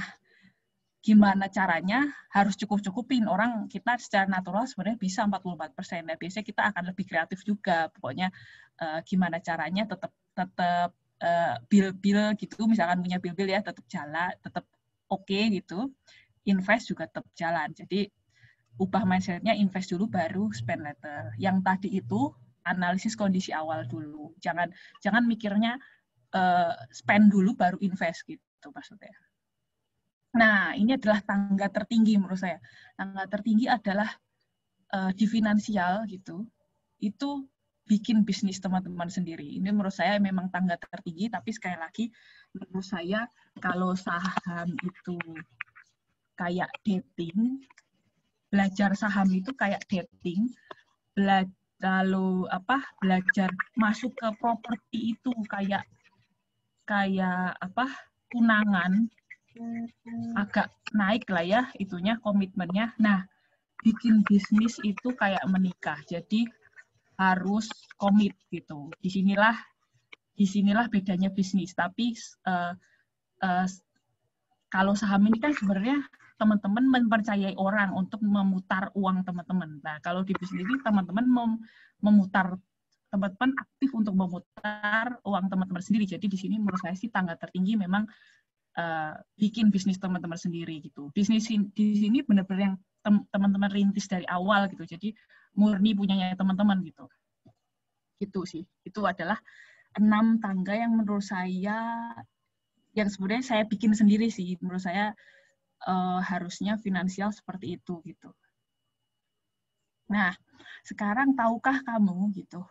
gimana caranya harus cukup-cukupin orang kita secara natural sebenarnya bisa 44 persen. Nah, biasanya kita akan lebih kreatif juga. Pokoknya uh, gimana caranya tetap tetap uh, bill-bill gitu, misalkan punya bill-bill ya tetap jalan, tetap oke okay, gitu. Invest juga tetap jalan. Jadi ubah mindsetnya invest dulu baru spend later. Yang tadi itu analisis kondisi awal dulu. Jangan jangan mikirnya uh, spend dulu baru invest gitu maksudnya. Nah, ini adalah tangga tertinggi menurut saya. Tangga tertinggi adalah uh, di finansial gitu. Itu bikin bisnis teman-teman sendiri. Ini menurut saya memang tangga tertinggi, tapi sekali lagi menurut saya kalau saham itu kayak dating, belajar saham itu kayak dating, belajar lalu apa belajar masuk ke properti itu kayak kayak apa tunangan agak naik lah ya itunya komitmennya. Nah, bikin bisnis itu kayak menikah. Jadi harus komit gitu. Di sinilah di sinilah bedanya bisnis. Tapi uh, uh, kalau saham ini kan sebenarnya teman-teman mempercayai orang untuk memutar uang teman-teman. Nah, kalau di bisnis ini teman-teman mem memutar teman-teman aktif untuk memutar uang teman-teman sendiri. Jadi di sini menurut saya sih tangga tertinggi memang uh, bikin bisnis teman-teman sendiri gitu. Bisnis di sini benar-benar yang teman-teman rintis dari awal gitu. Jadi murni punyanya teman-teman gitu. Gitu sih. Itu adalah enam tangga yang menurut saya yang sebenarnya saya bikin sendiri sih. Menurut saya uh, harusnya finansial seperti itu gitu. Nah, sekarang tahukah kamu gitu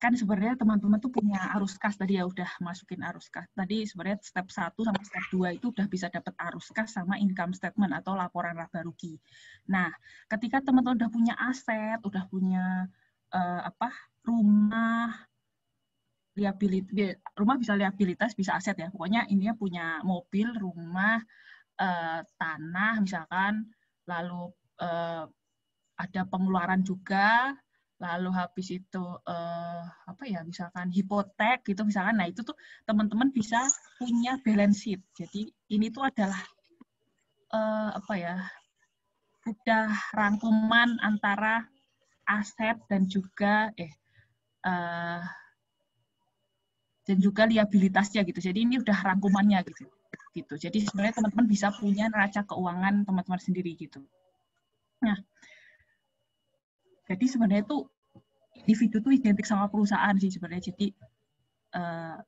kan sebenarnya teman-teman tuh punya arus kas tadi ya udah masukin arus kas. Tadi sebenarnya step 1 sampai step 2 itu udah bisa dapat arus kas sama income statement atau laporan laba rugi. Nah, ketika teman-teman udah punya aset, udah punya uh, apa? rumah liabilitas rumah bisa liabilitas bisa aset ya. Pokoknya ininya punya mobil, rumah, uh, tanah misalkan, lalu uh, ada pengeluaran juga lalu habis itu uh, apa ya misalkan hipotek gitu misalkan nah itu tuh teman-teman bisa punya balance sheet. Jadi ini tuh adalah uh, apa ya udah rangkuman antara aset dan juga eh uh, dan juga liabilitasnya gitu. Jadi ini udah rangkumannya gitu gitu jadi sebenarnya teman-teman bisa punya neraca keuangan teman-teman sendiri gitu nah jadi sebenarnya itu individu itu identik sama perusahaan sih sebenarnya. Jadi uh,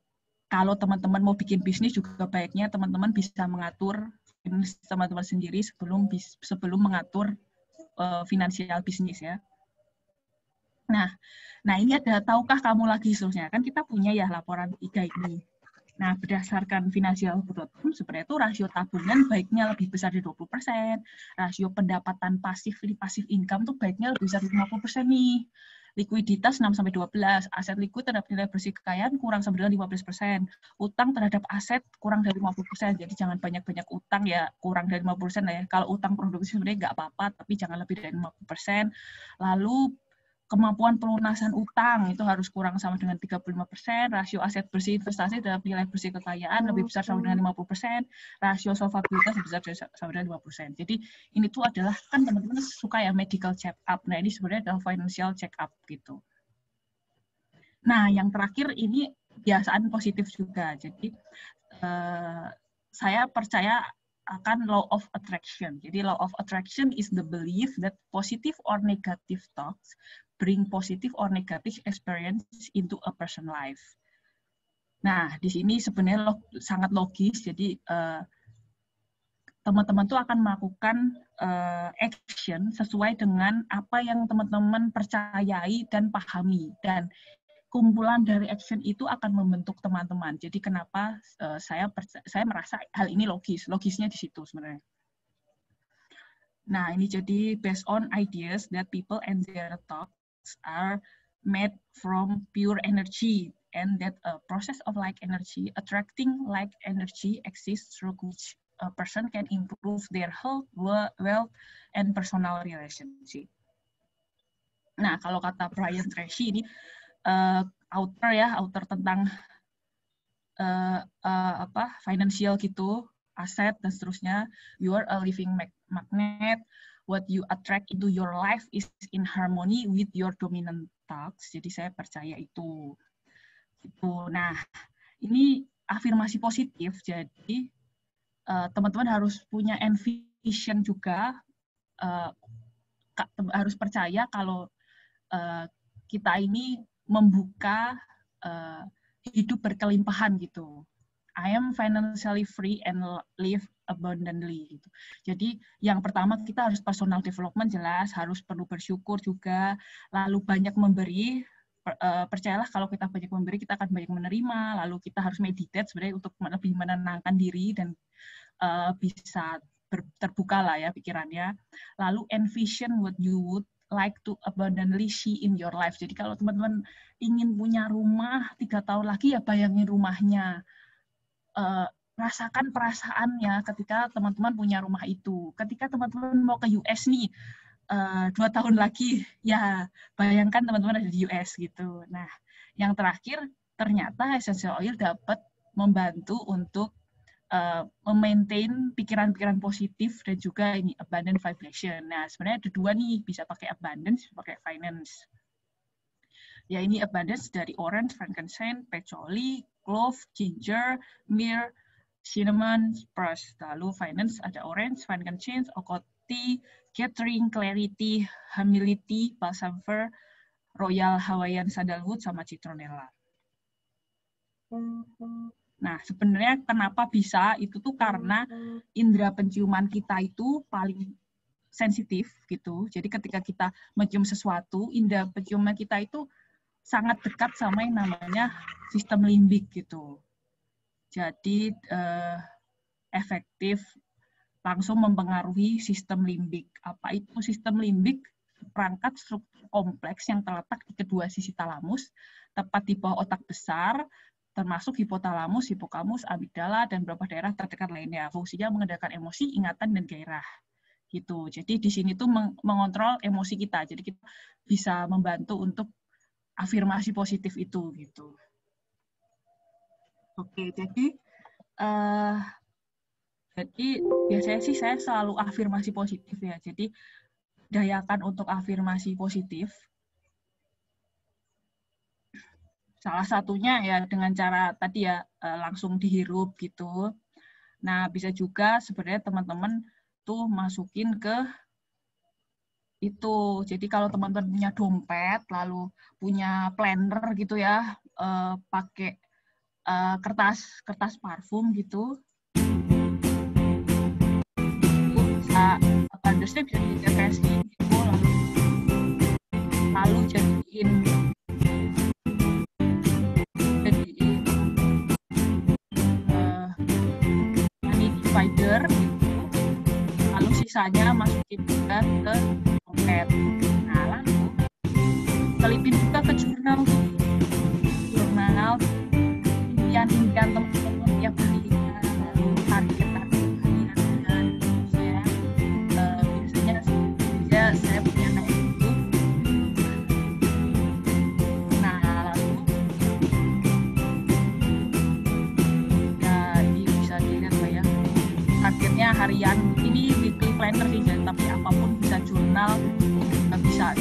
kalau teman-teman mau bikin bisnis juga baiknya teman-teman bisa mengatur teman-teman sendiri sebelum sebelum mengatur uh, finansial bisnis ya. Nah, nah ini ada tahukah kamu lagi seterusnya kan kita punya ya laporan tiga ini. Nah, berdasarkan finansial.com sebenarnya itu rasio tabungan baiknya lebih besar dari 20%, rasio pendapatan pasif di pasif income tuh baiknya lebih besar dari 50% nih. Likuiditas 6 sampai 12, aset likuid terhadap nilai bersih kekayaan kurang sampai dengan 15%. Utang terhadap aset kurang dari 50%. Jadi jangan banyak-banyak utang ya, kurang dari 50% lah ya. Kalau utang produktif sebenarnya nggak apa-apa, tapi jangan lebih dari 50%. Lalu kemampuan pelunasan utang itu harus kurang sama dengan 35%, rasio aset bersih investasi dalam nilai bersih kekayaan lebih besar sama dengan 50%, rasio solvabilitas besar sama dengan 5%. Jadi ini tuh adalah, kan teman-teman suka ya medical check up, nah ini sebenarnya adalah financial check up gitu. Nah, yang terakhir ini biasaan positif juga. Jadi uh, saya percaya akan law of attraction. Jadi law of attraction is the belief that positive or negative thoughts bring positive or negative experience into a person life. Nah, di sini sebenarnya log, sangat logis. Jadi eh, teman-teman tuh akan melakukan uh, action sesuai dengan apa yang teman-teman percayai dan pahami dan kumpulan dari action itu akan membentuk teman-teman. Jadi kenapa uh, saya saya merasa hal ini logis, logisnya di situ sebenarnya. Nah, ini jadi based on ideas that people and their thought are made from pure energy and that a process of like energy, attracting like energy exists through which a person can improve their health, wealth, and personal relationship. Nah, kalau kata Brian Tracy ini uh, author ya, author tentang uh, uh, apa financial gitu, aset dan seterusnya. You are a living magnet what you attract into your life is in harmony with your dominant thoughts. Jadi saya percaya itu. Itu. Nah, ini afirmasi positif, jadi teman teman-teman harus punya envision juga, uh, harus percaya kalau uh, kita ini membuka uh, hidup berkelimpahan gitu. I am financially free and live abundantly gitu. Jadi yang pertama kita harus personal development jelas, harus perlu bersyukur juga, lalu banyak memberi. Eh, percayalah kalau kita banyak memberi kita akan banyak menerima. Lalu kita harus meditate sebenarnya untuk lebih menenangkan diri dan uh, bisa terbuka lah ya pikirannya. Lalu envision what you would like to abundantly see in your life. Jadi kalau teman-teman ingin punya rumah tiga tahun lagi ya bayangin rumahnya uh, rasakan perasaannya ketika teman-teman punya rumah itu. Ketika teman-teman mau ke US nih, uh, dua tahun lagi, [laughs] ya bayangkan teman-teman ada di US gitu. Nah, yang terakhir, ternyata essential oil dapat membantu untuk uh, memaintain pikiran-pikiran positif dan juga ini abundant vibration. Nah, sebenarnya ada dua nih, bisa pakai abundance, bisa pakai finance. Ya, ini abundance dari orange, frankincense, patchouli, clove, ginger, myrrh, cinnamon, spruce. Lalu finance ada orange, frankincense, okoti, catering, clarity, humility, balsam fir, royal hawaiian sandalwood, sama citronella. Nah, sebenarnya kenapa bisa itu tuh karena indera penciuman kita itu paling sensitif gitu. Jadi ketika kita mencium sesuatu, indera penciuman kita itu sangat dekat sama yang namanya sistem limbik gitu. Jadi eh, efektif langsung mempengaruhi sistem limbik. Apa itu sistem limbik? Perangkat struktur kompleks yang terletak di kedua sisi talamus, tepat di bawah otak besar, termasuk hipotalamus, hipokamus, amigdala, dan beberapa daerah terdekat lainnya. Fungsinya mengendalikan emosi, ingatan, dan gairah. Gitu. Jadi di sini tuh mengontrol emosi kita. Jadi kita bisa membantu untuk afirmasi positif itu gitu. Oke, jadi uh, jadi biasanya sih saya selalu afirmasi positif ya. Jadi dayakan untuk afirmasi positif. Salah satunya ya dengan cara tadi ya eh, langsung dihirup gitu. Nah, bisa juga sebenarnya teman-teman tuh masukin ke itu. Jadi kalau teman-teman punya dompet, lalu punya planner gitu ya, uh, pakai uh, kertas kertas parfum gitu, bisa kardusnya bisa didepresi gitu, lalu jadiin jadiin uh, divider gitu, lalu sisanya masukin juga ke dompet. Nah, lalu selipin juga ke jurnal jurnal impian-impian teman-teman tiap hari lalu target target harian ya uh, biasanya saya saya punya kayak itu nah ya ya. Targetnya harian ini weekly planner sih tapi apa pun bisa jurnal bisa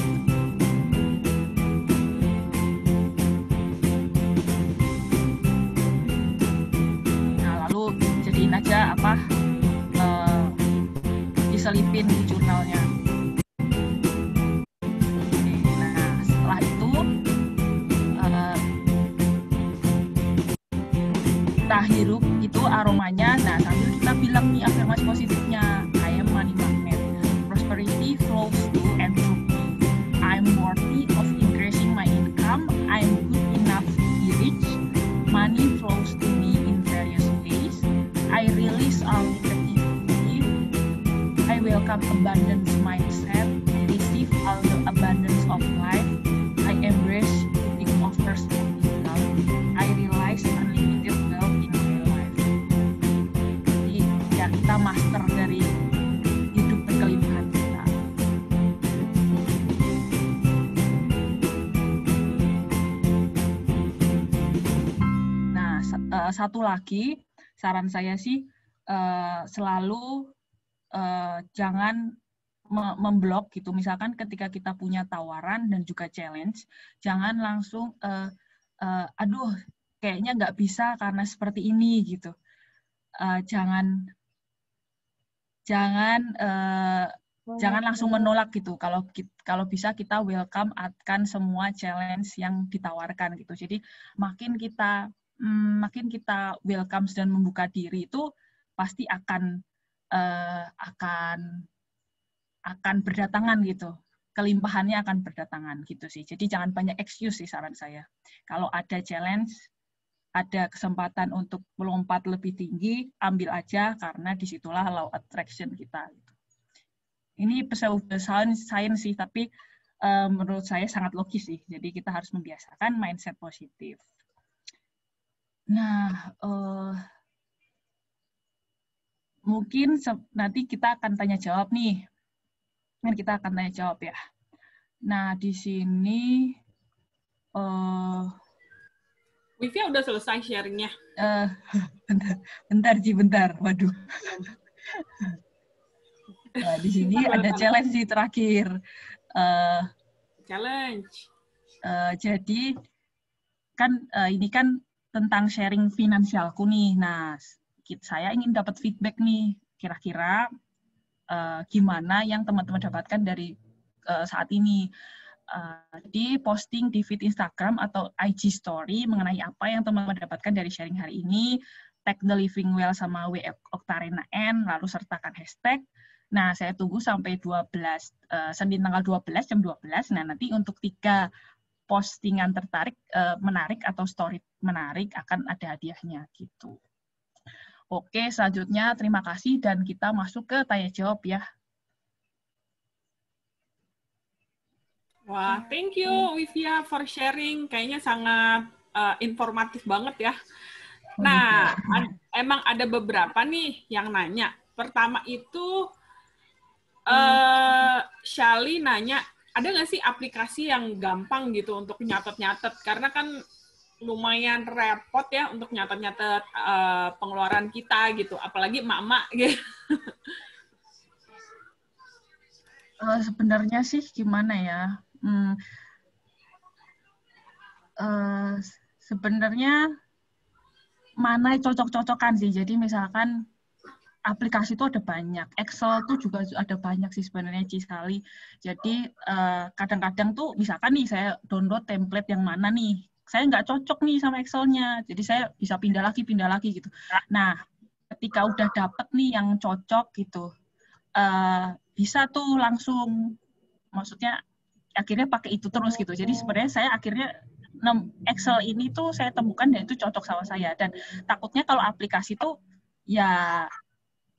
jadiin aja apa uh, diselipin di jurnalnya. Nah setelah itu uh, kita hirup itu aromanya nah sambil Abundance mindset receive all the abundance of life. I embrace putting off first I realize unlimited wealth in my life. Jadi ya kita master dari hidup berkelimpahan kita. Nah eh, satu lagi saran saya sih eh, selalu eh, jangan me- memblok gitu misalkan ketika kita punya tawaran dan juga challenge jangan langsung eh, eh, aduh kayaknya nggak bisa karena seperti ini gitu. Uh, jangan jangan uh, jangan langsung menolak gitu. Kalau kalau bisa kita welcome akan semua challenge yang ditawarkan gitu. Jadi makin kita mm, makin kita welcome dan membuka diri itu pasti akan uh, akan akan berdatangan gitu kelimpahannya akan berdatangan gitu sih. Jadi jangan banyak excuse sih saran saya. Kalau ada challenge, ada kesempatan untuk melompat lebih tinggi, ambil aja karena di situlah law attraction kita. Gitu. Ini pseudo science, science sih, tapi uh, menurut saya sangat logis sih. Jadi kita harus membiasakan mindset positif. Nah, uh, mungkin nanti kita akan tanya jawab nih Kan kita akan tanya jawab ya. Nah, di sini uh, Wivia udah selesai sharingnya. Uh, [laughs] bentar, bentar Ji, bentar. Waduh. [laughs] Nah, di sini ada challenge sih terakhir. Uh, challenge. Uh, jadi kan uh, ini kan tentang sharing finansialku nih. Nah, saya ingin dapat feedback nih. Kira-kira uh, gimana yang teman-teman dapatkan dari uh, saat ini. Uh, di posting di feed Instagram atau IG Story mengenai apa yang teman-teman dapatkan dari sharing hari ini, tag The Living Well sama W Oktarena N, lalu sertakan hashtag. Nah, saya tunggu sampai 12, uh, Senin tanggal 12 jam 12. Nah, nanti untuk tiga postingan tertarik, uh, menarik atau story menarik akan ada hadiahnya gitu. Oke, selanjutnya terima kasih dan kita masuk ke tanya jawab ya. Wah, thank you Wivia for sharing. Kayaknya sangat uh, informatif banget ya. Nah, ad, emang ada beberapa nih yang nanya. Pertama itu uh, Shali nanya, ada nggak sih aplikasi yang gampang gitu untuk nyatet-nyatet? Karena kan lumayan repot ya untuk nyatet-nyatet uh, pengeluaran kita gitu, apalagi emak-emak gitu. Uh, [laughs] sebenarnya sih gimana ya? Hmm, uh, sebenarnya mana cocok-cocokan sih. Jadi misalkan aplikasi itu ada banyak, Excel tuh juga ada banyak sih sebenarnya Ci sekali. Jadi kadang-kadang uh, tuh misalkan nih saya download template yang mana nih saya nggak cocok nih sama Excelnya, jadi saya bisa pindah lagi, pindah lagi gitu. Nah, ketika udah dapet nih yang cocok gitu, uh, bisa tuh langsung, maksudnya akhirnya pakai itu terus gitu. Jadi sebenarnya saya akhirnya Excel ini tuh saya temukan dan itu cocok sama saya. Dan takutnya kalau aplikasi tuh ya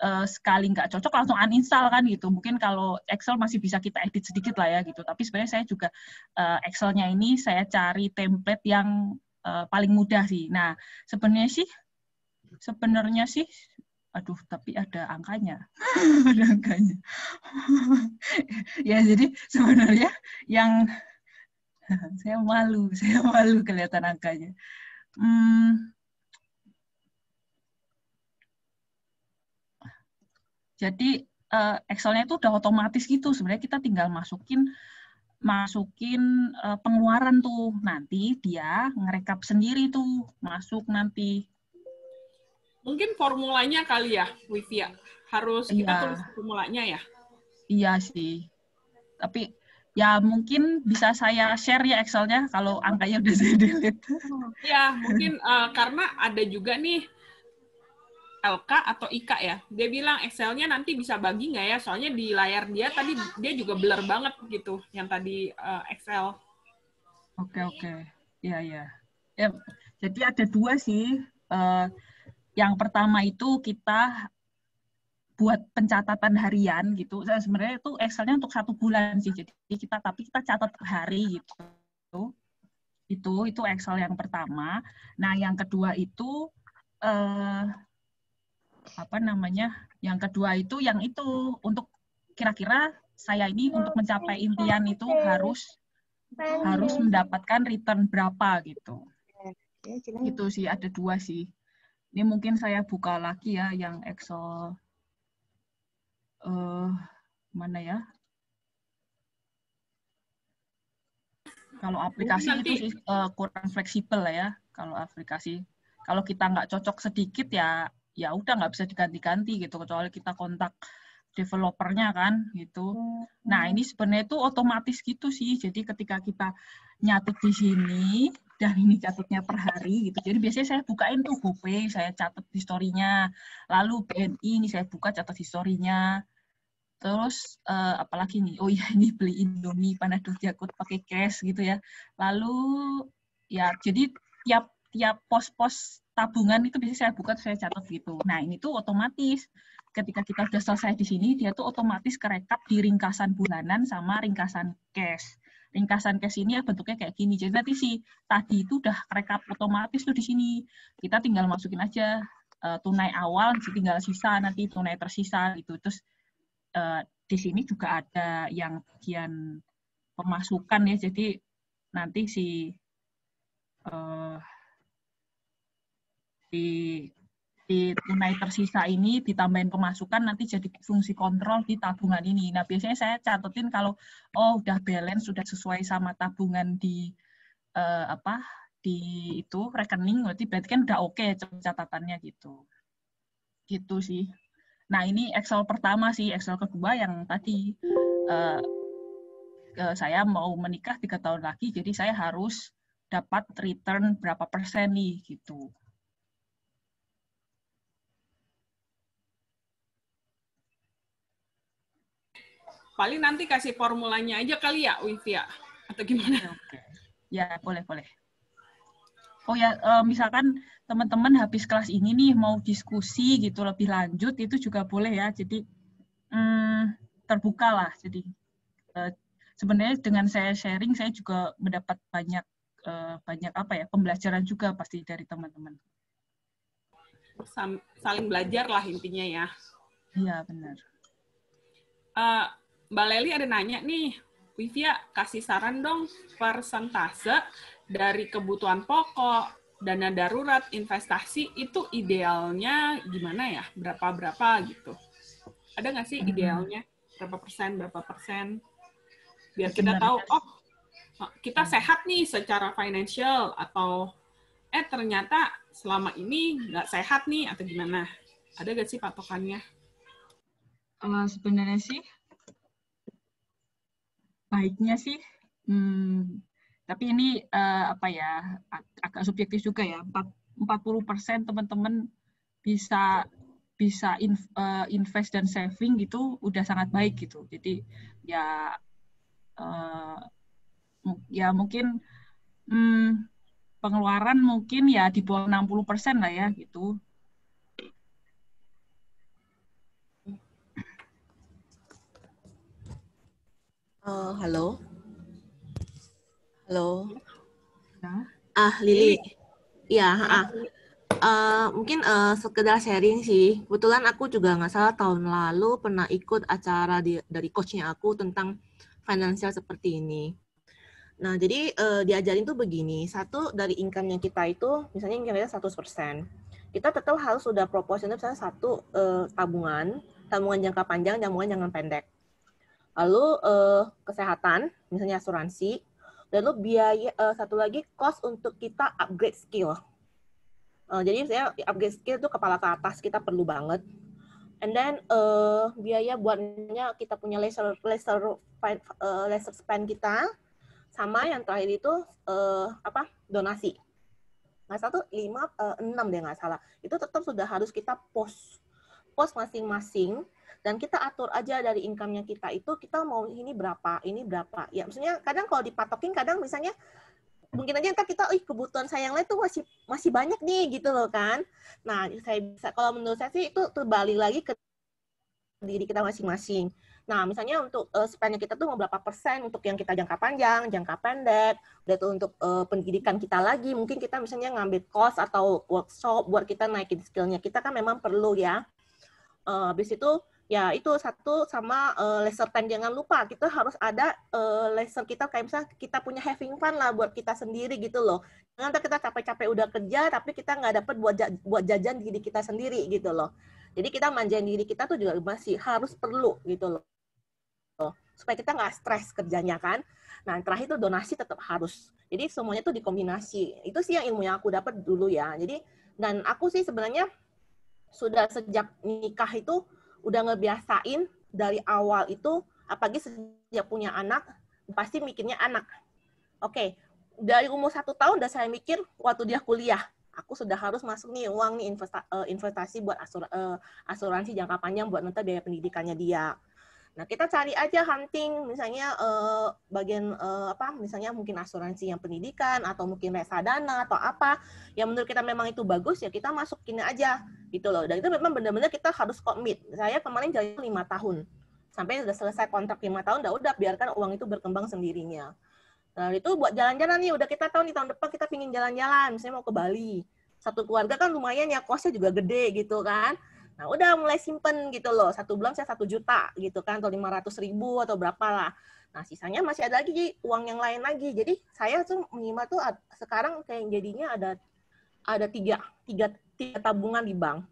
uh, sekali nggak cocok langsung uninstall kan gitu. Mungkin kalau Excel masih bisa kita edit sedikit lah ya gitu. Tapi sebenarnya saya juga uh, Excelnya ini saya cari template yang uh, paling mudah sih. Nah sebenarnya sih sebenarnya sih aduh tapi ada angkanya [laughs] ada angkanya [laughs] ya jadi sebenarnya yang [laughs] saya malu saya malu kelihatan angkanya hmm, Jadi uh, Excelnya itu udah otomatis gitu. Sebenarnya kita tinggal masukin masukin uh, pengeluaran tuh. Nanti dia ngerekap sendiri tuh, masuk nanti. Mungkin formulanya kali ya, Wivia. Harus kita iya. tulis formulanya ya? Iya sih. Tapi ya mungkin bisa saya share ya Excelnya kalau angkanya udah saya [laughs] delete. Ya, mungkin uh, karena ada juga nih LK atau IK ya. Dia bilang Excel-nya nanti bisa bagi nggak ya? Soalnya di layar dia tadi dia juga blur banget gitu, yang tadi uh, Excel. Oke oke, iya iya. Ya, jadi ada dua sih. Uh, yang pertama itu kita buat pencatatan harian gitu. Sebenarnya itu Excel-nya untuk satu bulan sih. Jadi kita tapi kita catat hari gitu. Itu itu Excel yang pertama. Nah yang kedua itu uh, apa namanya yang kedua itu yang itu. Untuk kira-kira saya ini untuk mencapai impian itu harus harus mendapatkan return berapa gitu. Itu sih ada dua sih. Ini mungkin saya buka lagi ya yang Excel uh, mana ya? Kalau aplikasi Nanti. itu sih uh, kurang fleksibel ya. Kalau aplikasi, kalau kita nggak cocok sedikit ya ya udah nggak bisa diganti-ganti gitu kecuali kita kontak developernya kan gitu. Nah ini sebenarnya itu otomatis gitu sih. Jadi ketika kita nyatet di sini dan ini catatnya per hari gitu. Jadi biasanya saya bukain tuh GoPay, saya catat historinya. Lalu BNI ini saya buka catat historinya. Terus uh, apalagi nih? Oh iya [laughs] ini beli Indomie Panadol Jakut pakai cash gitu ya. Lalu ya jadi tiap tiap pos-pos tabungan itu bisa saya buka saya catat gitu. Nah ini tuh otomatis ketika kita sudah selesai di sini dia tuh otomatis kerekap di ringkasan bulanan sama ringkasan cash. Ringkasan cash ini ya bentuknya kayak gini. Jadi nanti si tadi itu udah rekap otomatis tuh di sini. Kita tinggal masukin aja uh, tunai awal, tinggal sisa nanti tunai tersisa gitu. Terus uh, di sini juga ada yang bagian pemasukan ya, jadi nanti si uh, di di tunai tersisa ini ditambahin pemasukan nanti jadi fungsi kontrol di tabungan ini. Nah biasanya saya catetin kalau oh udah balance sudah sesuai sama tabungan di uh, apa di itu rekening berarti berarti kan udah oke okay catatannya gitu. Gitu sih. Nah, ini Excel pertama sih, Excel kedua yang tadi uh, saya mau menikah tiga tahun lagi, jadi saya harus dapat return berapa persen nih gitu. Paling nanti kasih formulanya aja kali ya, Wivia, atau gimana? Ya, boleh, boleh. Oh ya, uh, misalkan teman-teman habis kelas ini nih mau diskusi gitu lebih lanjut itu juga boleh ya. Jadi hmm, terbuka lah. Jadi uh, sebenarnya dengan saya sharing saya juga mendapat banyak uh, banyak apa ya pembelajaran juga pasti dari teman-teman. Saling belajar lah intinya ya. Iya benar. Uh, Mbak Leli ada nanya nih, Wivia kasih saran dong persentase dari kebutuhan pokok, dana darurat, investasi itu idealnya gimana ya? Berapa-berapa gitu. Ada nggak sih hmm. idealnya? Berapa persen, berapa persen? Biar kita tahu, oh kita sehat nih secara financial atau eh ternyata selama ini nggak sehat nih atau gimana? Ada nggak sih patokannya? Uh, sebenarnya sih baiknya sih hmm, tapi ini uh, apa ya agak subjektif juga ya. 40 persen teman-teman bisa bisa in, uh, invest dan saving gitu udah sangat baik gitu. Jadi ya uh, ya mungkin hmm, pengeluaran mungkin ya di bawah 60 persen lah ya gitu. Uh, halo. Halo. Ah, Lili. Iya, ah. Uh, mungkin uh, sekedar sharing sih. Kebetulan aku juga nggak salah tahun lalu pernah ikut acara di, dari coachnya aku tentang finansial seperti ini. Nah, jadi uh, diajarin tuh begini. Satu, dari income yang kita itu, misalnya income kita 100%. Kita tetap harus sudah proporsional misalnya satu uh, tabungan, tabungan jangka panjang, tabungan jangka pendek. Lalu uh, kesehatan, misalnya asuransi, Lalu biaya uh, satu lagi cost untuk kita upgrade skill. Uh, jadi saya upgrade skill itu kepala ke atas kita perlu banget. And then uh, biaya buatnya kita punya laser laser uh, laser spend kita sama yang terakhir itu uh, apa donasi. Nah satu lima enam deh nggak salah. Itu tetap sudah harus kita post post masing-masing dan kita atur aja dari income-nya kita itu kita mau ini berapa, ini berapa. Ya maksudnya kadang kalau dipatokin kadang misalnya mungkin aja entah kita, ih kebutuhan saya yang lain tuh masih masih banyak nih gitu loh kan. Nah, saya bisa kalau menurut saya sih itu terbalik lagi ke diri kita masing-masing. Nah, misalnya untuk uh, spend kita tuh mau berapa persen untuk yang kita jangka panjang, jangka pendek, udah tuh untuk uh, pendidikan kita lagi, mungkin kita misalnya ngambil course atau workshop buat kita naikin skillnya kita kan memang perlu ya. Uh, habis itu ya itu satu sama uh, laser time jangan lupa kita harus ada uh, laser kita kayak misalnya kita punya having fun lah buat kita sendiri gitu loh jangan kita capek-capek udah kerja tapi kita nggak dapat buat buat jajan diri kita sendiri gitu loh jadi kita manjain diri kita tuh juga masih harus perlu gitu loh supaya kita nggak stres kerjanya kan. Nah, terakhir itu donasi tetap harus. Jadi semuanya tuh dikombinasi. Itu sih yang ilmu yang aku dapat dulu ya. Jadi dan aku sih sebenarnya sudah sejak nikah itu udah ngebiasain dari awal itu apalagi sejak punya anak pasti mikirnya anak. Oke, dari umur satu tahun udah saya mikir waktu dia kuliah aku sudah harus masuk nih uang nih eh, investasi buat eh, asuransi jangka panjang buat nanti biaya pendidikannya dia. Nah, kita cari aja hunting misalnya uh, bagian uh, apa misalnya mungkin asuransi yang pendidikan atau mungkin reksadana atau apa yang menurut kita memang itu bagus ya kita masukin aja gitu loh. Dan itu memang benar-benar kita harus komit. Saya kemarin jalan lima tahun sampai sudah selesai kontrak lima tahun, udah udah biarkan uang itu berkembang sendirinya. Nah, itu buat jalan-jalan nih, udah kita tahu nih tahun depan kita pingin jalan-jalan, misalnya mau ke Bali. Satu keluarga kan lumayan ya, kosnya juga gede gitu kan. Nah, udah mulai simpen gitu loh. Satu bulan saya satu juta gitu kan, atau lima ratus ribu atau berapa lah. Nah, sisanya masih ada lagi uang yang lain lagi. Jadi saya tuh minimal tuh sekarang kayak jadinya ada ada tiga, tiga, tiga tabungan di bank.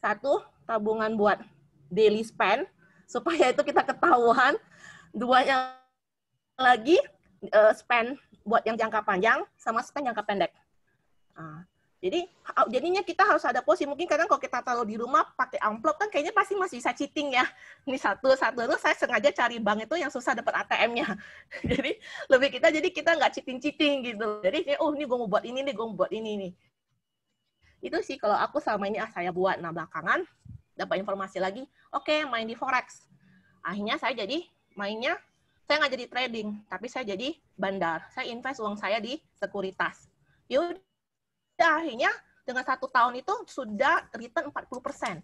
Satu tabungan buat daily spend [laughs] supaya itu kita ketahuan. Dua yang lagi uh, spend buat yang jangka panjang sama spend jangka pendek. Nah, jadi jadinya kita harus ada posisi. Mungkin kadang kalau kita taruh di rumah pakai amplop kan kayaknya pasti masih bisa cheating ya. Ini satu satu terus saya sengaja cari bank itu yang susah dapat ATM-nya. [laughs] jadi lebih kita jadi kita nggak cheating cheating gitu. Jadi oh ini gue mau buat ini nih, gue mau buat ini nih. Itu sih kalau aku sama ini ah, saya buat. Nah belakangan dapat informasi lagi, oke okay, main di forex. Akhirnya saya jadi mainnya saya nggak jadi trading, tapi saya jadi bandar. Saya invest uang saya di sekuritas. Yaudah akhirnya dengan satu tahun itu sudah return 40%.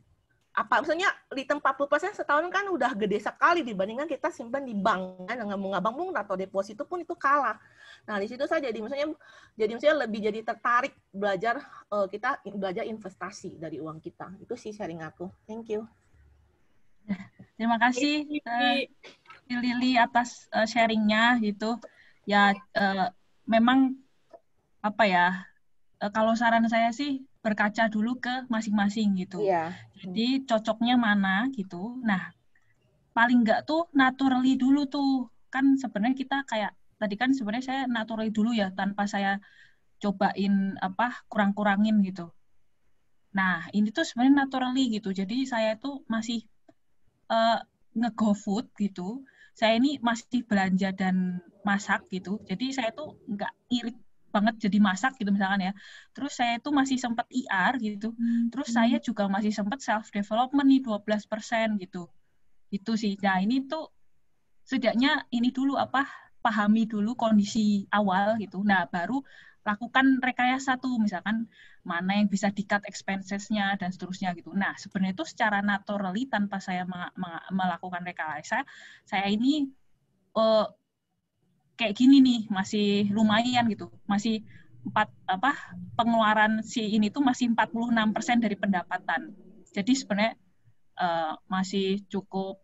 Apa maksudnya return 40% setahun kan udah gede sekali dibandingkan kita simpan di bank kan dengan bunga bank atau deposito pun itu kalah. Nah, di situ saya jadi maksudnya jadi maksudnya lebih jadi tertarik belajar uh, kita belajar investasi dari uang kita. Itu sih sharing aku. Thank you. Terima kasih uh, Lili atas uh, sharingnya gitu. Ya uh, memang apa ya uh, kalau saran saya sih berkaca dulu ke masing-masing gitu. Iya. Jadi cocoknya mana gitu. Nah, paling enggak tuh naturally dulu tuh. Kan sebenarnya kita kayak tadi kan sebenarnya saya naturally dulu ya tanpa saya cobain apa kurang-kurangin gitu. Nah, ini tuh sebenarnya naturally gitu. Jadi saya tuh masih uh, nge-go food gitu. Saya ini masih belanja dan masak gitu. Jadi saya tuh nggak irit banget jadi masak gitu misalkan ya. Terus saya itu masih sempat IR gitu. Hmm. Terus saya juga masih sempat self development nih 12% gitu. Itu sih. Nah, ini tuh setidaknya ini dulu apa pahami dulu kondisi awal gitu. Nah, baru lakukan rekayasa tuh misalkan mana yang bisa di-cut expenses-nya dan seterusnya gitu. Nah, sebenarnya itu secara naturally tanpa saya melakukan rekayasa, saya ini uh, kayak gini nih masih lumayan gitu. Masih empat apa pengeluaran si ini tuh masih 46% dari pendapatan. Jadi sebenarnya uh, masih cukup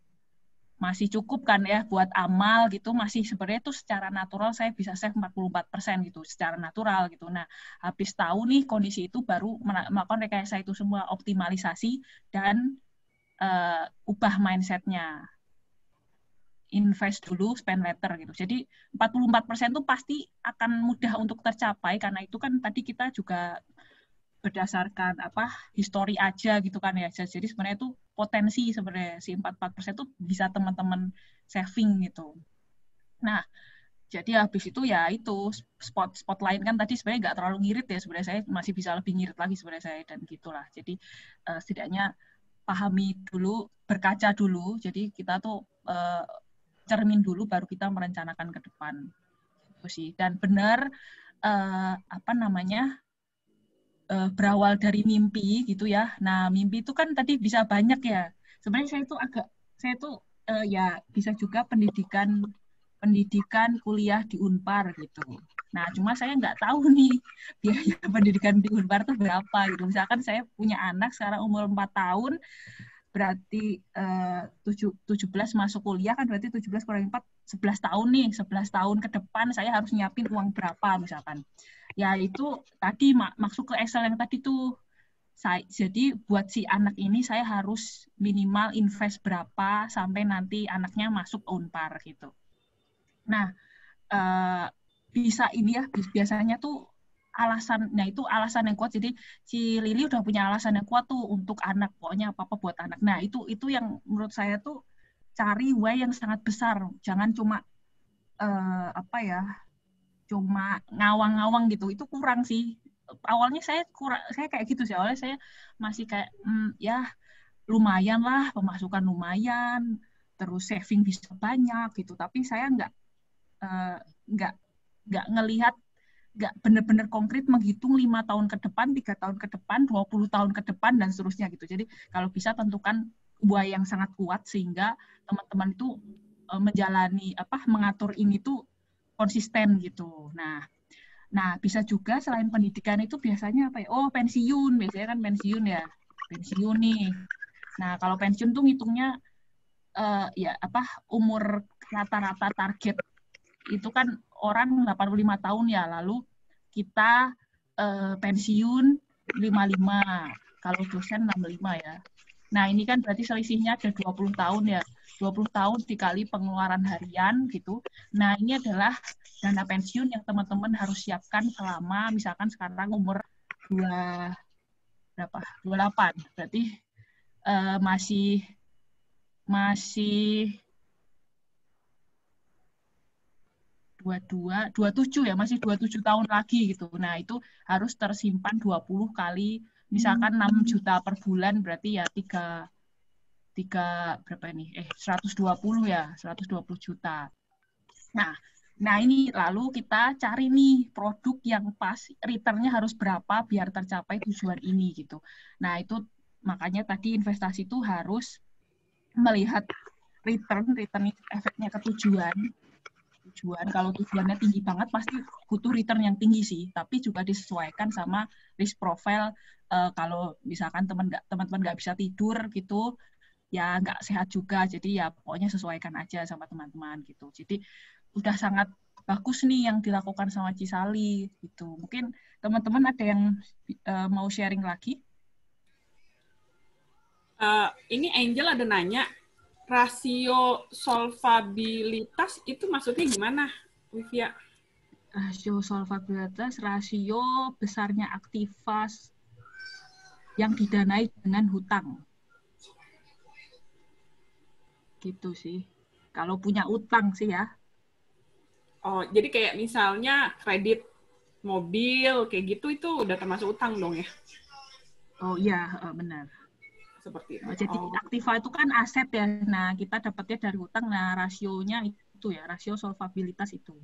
masih cukup kan ya buat amal gitu. Masih sebenarnya tuh secara natural saya bisa save 44% gitu secara natural gitu. Nah, habis tahu nih kondisi itu baru melakukan rekayasa itu semua optimalisasi dan uh, ubah mindsetnya invest dulu, spend later gitu. Jadi 44% itu pasti akan mudah untuk tercapai karena itu kan tadi kita juga berdasarkan apa histori aja gitu kan ya. Jadi sebenarnya itu potensi sebenarnya si 44% itu bisa teman-teman saving gitu. Nah, jadi habis itu ya itu spot spot lain kan tadi sebenarnya nggak terlalu ngirit ya sebenarnya saya masih bisa lebih ngirit lagi sebenarnya saya dan gitulah. Jadi uh, setidaknya pahami dulu, berkaca dulu. Jadi kita tuh uh, cermin dulu baru kita merencanakan ke depan itu sih dan benar uh, apa namanya uh, berawal dari mimpi gitu ya nah mimpi itu kan tadi bisa banyak ya sebenarnya saya itu agak saya itu uh, ya bisa juga pendidikan pendidikan kuliah di Unpar gitu. Nah, cuma saya nggak tahu [laughs] nih biaya pendidikan di Unpar itu berapa gitu. Misalkan saya punya anak sekarang umur 4 tahun, berarti uh, 7, 17 masuk kuliah kan berarti 17 kurang 4 11 tahun nih 11 tahun ke depan saya harus nyiapin uang berapa misalkan ya itu tadi mak masuk ke Excel yang tadi tuh saya, jadi buat si anak ini saya harus minimal invest berapa sampai nanti anaknya masuk unpar gitu. Nah, uh, bisa ini ya biasanya tuh alasan, nah itu alasan yang kuat. Jadi si Lili udah punya alasan yang kuat tuh untuk anak, pokoknya apa apa buat anak. Nah itu itu yang menurut saya tuh cari way yang sangat besar, jangan cuma uh, apa ya, cuma ngawang-ngawang gitu. Itu kurang sih awalnya saya kurang saya kayak gitu sih awalnya saya masih kayak hmm, ya lumayan lah pemasukan lumayan terus saving bisa banyak gitu tapi saya nggak uh, nggak nggak ngelihat nggak benar-benar konkret menghitung lima tahun ke depan tiga tahun ke depan 20 tahun ke depan dan seterusnya gitu jadi kalau bisa tentukan buah yang sangat kuat sehingga teman-teman itu uh, menjalani apa mengatur ini tuh konsisten gitu nah Nah, bisa juga selain pendidikan itu biasanya apa ya? Oh, pensiun. Biasanya kan pensiun ya. Pensiun nih. Nah, kalau pensiun tuh ngitungnya uh, ya apa umur rata-rata target itu kan orang 85 tahun ya. Lalu kita uh, pensiun 55. Kalau dosen 65 ya. Nah, ini kan berarti selisihnya ada 20 tahun ya. 20 tahun dikali pengeluaran harian gitu. Nah, ini adalah dana pensiun yang teman-teman harus siapkan selama misalkan sekarang umur 2 berapa? 28. Berarti uh, masih masih 22, 27 ya, masih 27 tahun lagi gitu. Nah, itu harus tersimpan 20 kali misalkan 6 juta per bulan berarti ya tiga tiga berapa ini? Eh 120 ya 120 juta. Nah nah ini lalu kita cari nih produk yang pas returnnya harus berapa biar tercapai tujuan ini gitu. Nah itu makanya tadi investasi itu harus melihat return return efeknya ke tujuan tujuan. Kalau tujuannya tinggi banget pasti butuh return yang tinggi sih. Tapi juga disesuaikan sama risk profile uh, kalau misalkan teman nggak teman-teman nggak bisa tidur gitu ya nggak sehat juga. Jadi ya pokoknya sesuaikan aja sama teman-teman gitu. Jadi udah sangat bagus nih yang dilakukan sama Cisali gitu. Mungkin teman-teman ada yang uh, mau sharing lagi? Uh, ini Angel ada nanya rasio solvabilitas itu maksudnya gimana, Wivia? Rasio solvabilitas, rasio besarnya aktivas yang didanai dengan hutang. Gitu sih. Kalau punya utang sih ya. Oh, jadi kayak misalnya kredit mobil kayak gitu itu udah termasuk utang dong ya? Oh iya, benar seperti itu. Jadi oh. aktiva itu kan aset ya. Nah, kita dapatnya dari hutang. Nah, rasionya itu ya, rasio solvabilitas itu.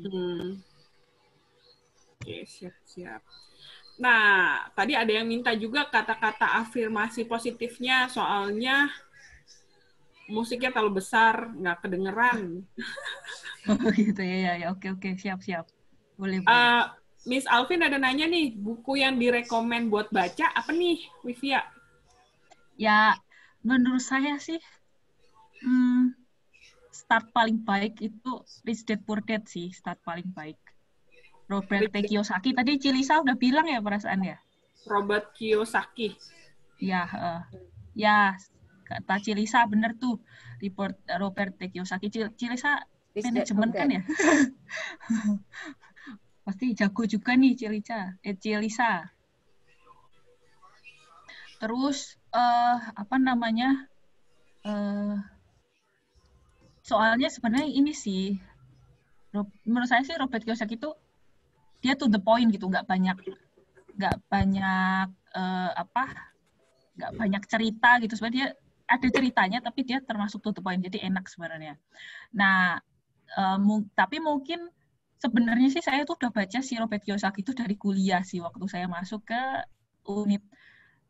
itu hmm. Oke, siap-siap. Nah, tadi ada yang minta juga kata-kata afirmasi positifnya, soalnya musiknya terlalu besar, nggak kedengeran. [laughs] Oh gitu ya, ya, ya. Oke, oke, siap-siap. Boleh, boleh. Uh, Miss Alvin ada nanya nih, buku yang direkomend buat baca apa nih, Wivia? Ya menurut saya sih hmm, start paling baik itu Rich Dad Poor Dad sih start paling baik. Robert T. Kiyosaki. Tadi Cilisa udah bilang ya perasaan ya? Robert Kiyosaki. Ya uh, ya kata Cilisa bener tuh report Robert T. Kiyosaki Cilisa manajemen kan ya? [laughs] Pasti jago juga nih Cilisa. Eh Cilisa. Terus uh, apa namanya uh, soalnya sebenarnya ini sih menurut saya sih Robert Kiyosaki itu dia to the point gitu nggak banyak nggak banyak uh, apa nggak banyak cerita gitu. Sebenarnya dia ada ceritanya tapi dia termasuk to the point jadi enak sebenarnya. Nah uh, tapi mungkin sebenarnya sih saya tuh udah baca si Robert Kiyosaki itu dari kuliah sih waktu saya masuk ke unit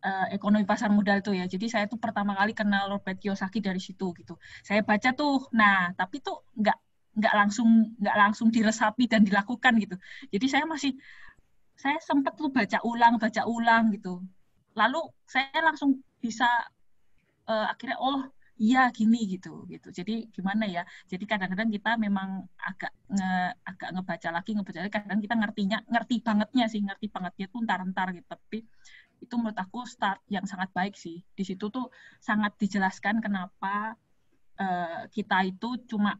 uh, ekonomi pasar modal tuh ya. Jadi saya tuh pertama kali kenal Robert Kiyosaki dari situ gitu. Saya baca tuh, nah tapi tuh nggak nggak langsung nggak langsung diresapi dan dilakukan gitu. Jadi saya masih saya sempat tuh baca ulang baca ulang gitu. Lalu saya langsung bisa uh, akhirnya oh iya gini gitu gitu. Jadi gimana ya? Jadi kadang-kadang kita memang agak nge, agak ngebaca lagi ngebaca lagi kadang kita ngertinya ngerti bangetnya sih ngerti bangetnya tuh ntar-ntar gitu. Tapi itu menurut aku start yang sangat baik sih. Di situ tuh sangat dijelaskan kenapa uh, kita itu cuma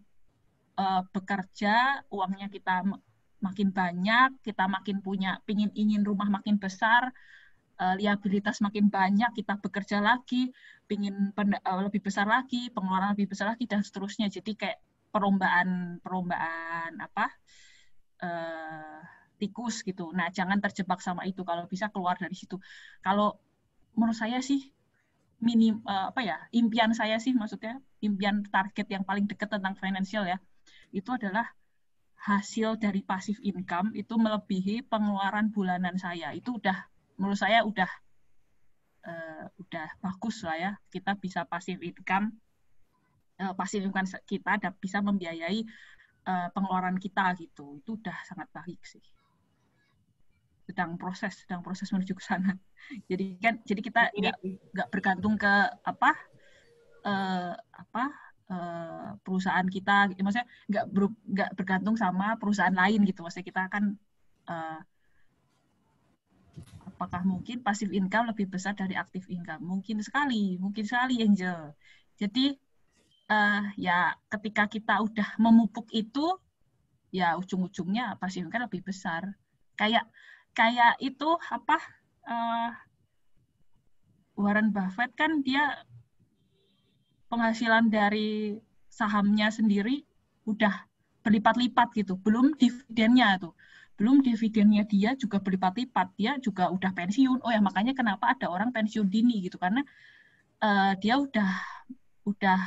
uh, bekerja, uangnya kita makin banyak, kita makin punya, pingin ingin rumah makin besar, uh, liabilitas makin banyak, kita bekerja lagi, pingin uh, lebih besar lagi, pengeluaran lebih besar lagi dan seterusnya. Jadi kayak perlombaan perlombaan apa uh, tikus gitu. Nah, jangan terjebak sama itu. Kalau bisa keluar dari situ. Kalau menurut saya sih minim uh, apa ya impian saya sih maksudnya impian target yang paling dekat tentang financial ya itu adalah hasil dari pasif income itu melebihi pengeluaran bulanan saya itu udah menurut saya udah uh, udah bagus lah ya kita bisa pasif income uh, pasif income kita bisa membiayai pengeluaran kita gitu itu udah sangat baik sih sedang proses sedang proses menuju ke sana. [laughs] Jadi kan jadi kita nggak nggak bergantung ke apa uh, apa uh, perusahaan kita maksudnya nggak ber, nggak bergantung sama perusahaan lain gitu. Maksudnya kita akan uh, apakah mungkin pasif income lebih besar dari aktif income? Mungkin sekali mungkin sekali Angel. Jadi uh, ya ketika kita udah memupuk itu ya ujung-ujungnya pasif income lebih besar. Kayak kayak itu apa uh, Warren Buffett kan dia penghasilan dari sahamnya sendiri udah berlipat-lipat gitu, belum dividennya tuh. Belum dividennya dia juga berlipat-lipat, dia juga udah pensiun. Oh ya makanya kenapa ada orang pensiun dini gitu karena uh, dia udah udah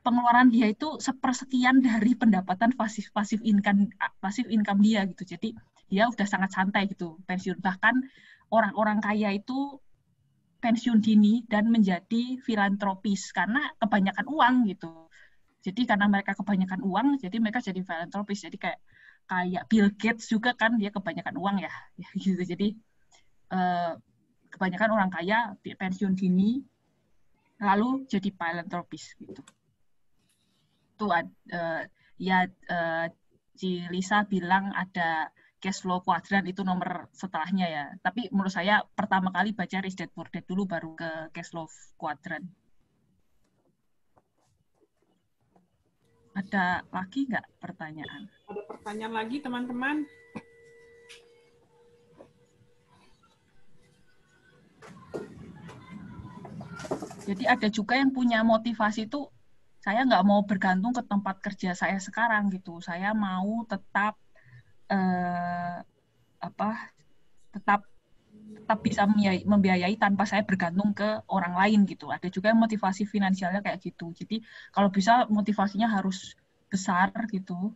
pengeluaran dia itu sepersekian dari pendapatan pasif pasif income pasif income dia gitu. Jadi dia udah sangat santai gitu pensiun. Bahkan orang-orang kaya itu pensiun dini dan menjadi filantropis karena kebanyakan uang gitu. Jadi karena mereka kebanyakan uang jadi mereka jadi filantropis. Jadi kayak kayak Bill Gates juga kan dia kebanyakan uang ya, [laughs] ya gitu. Jadi eh, kebanyakan orang kaya pensiun dini lalu jadi filantropis gitu. Tuh uh, ya uh, Ci Lisa bilang ada cash flow kuadran itu nomor setelahnya ya. Tapi menurut saya pertama kali baca Rich Dad Poor Dad dulu baru ke cash flow kuadran. Ada lagi nggak pertanyaan? Ada pertanyaan lagi teman-teman? Jadi ada juga yang punya motivasi itu saya nggak mau bergantung ke tempat kerja saya sekarang gitu. Saya mau tetap uh, apa tetap tetap bisa membiayai tanpa saya bergantung ke orang lain gitu. Ada juga yang motivasi finansialnya kayak gitu. Jadi kalau bisa motivasinya harus besar gitu.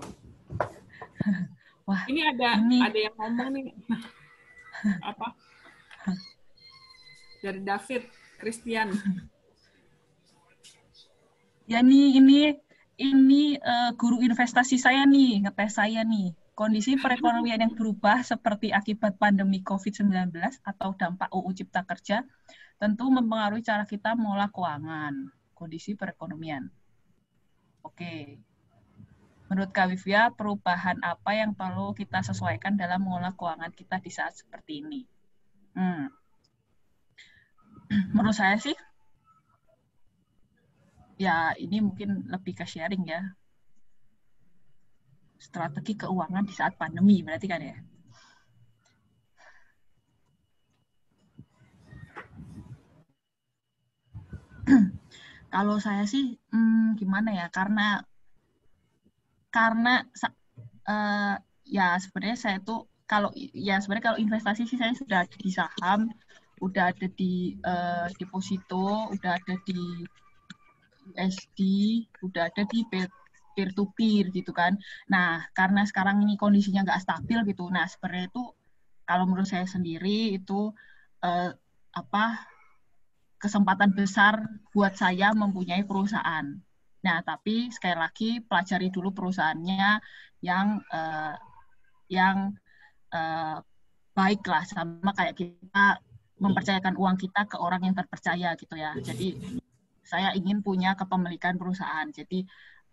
[laughs] Wah, ini ada ini... ada yang ngomong nih. [laughs] Apa? Dari David Christian. Ya nih ini ini uh, guru investasi saya nih, ngetes saya nih. Kondisi perekonomian yang berubah seperti akibat pandemi COVID-19 atau dampak UU Cipta Kerja tentu mempengaruhi cara kita mengolah keuangan, kondisi perekonomian. Oke. Menurut Kak Wivia, perubahan apa yang perlu kita sesuaikan dalam mengolah keuangan kita di saat seperti ini? Hmm. [clears throat] Menurut saya sih, ya ini mungkin lebih ke sharing ya. Strategi keuangan di saat pandemi berarti kan ya. [clears throat] Kalau saya sih hmm, gimana ya? Karena karena uh, ya sebenarnya saya tuh kalau ya sebenarnya kalau investasi sih saya sudah di saham, udah ada di uh, deposito, udah ada di USD udah ada di peer to peer gitu kan. Nah, karena sekarang ini kondisinya nggak stabil gitu. Nah, sebenarnya itu kalau menurut saya sendiri itu eh, apa kesempatan besar buat saya mempunyai perusahaan. Nah, tapi sekali lagi pelajari dulu perusahaannya yang eh, yang eh, baik lah sama kayak kita mempercayakan uang kita ke orang yang terpercaya gitu ya. Jadi saya ingin punya kepemilikan perusahaan. Jadi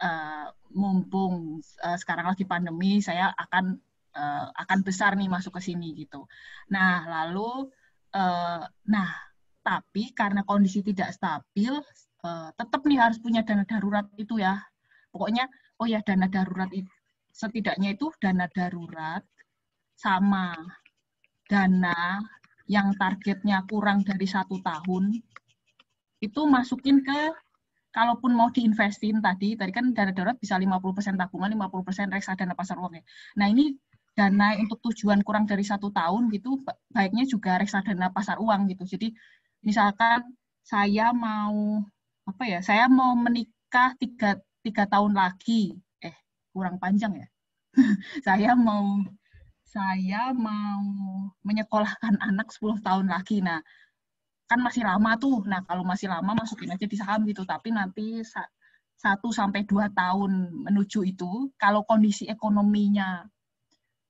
uh, mumpung uh, sekarang lagi pandemi, saya akan uh, akan besar nih masuk ke sini gitu. Nah, lalu uh, nah tapi karena kondisi tidak stabil uh, tetap nih harus punya dana darurat itu ya. Pokoknya oh ya dana darurat itu setidaknya itu dana darurat sama dana yang targetnya kurang dari satu tahun itu masukin ke kalaupun mau diinvestin tadi, tadi kan dana darurat bisa 50% tabungan, 50% reksadana pasar uang ya. Nah ini dana untuk tujuan kurang dari satu tahun gitu, baiknya juga reksadana pasar uang gitu. Jadi misalkan saya mau apa ya, saya mau menikah tiga, tiga tahun lagi, eh kurang panjang ya. [laughs] saya mau saya mau menyekolahkan anak 10 tahun lagi. Nah, kan masih lama tuh. Nah, kalau masih lama masukin aja di saham gitu. Tapi nanti satu sampai dua tahun menuju itu, kalau kondisi ekonominya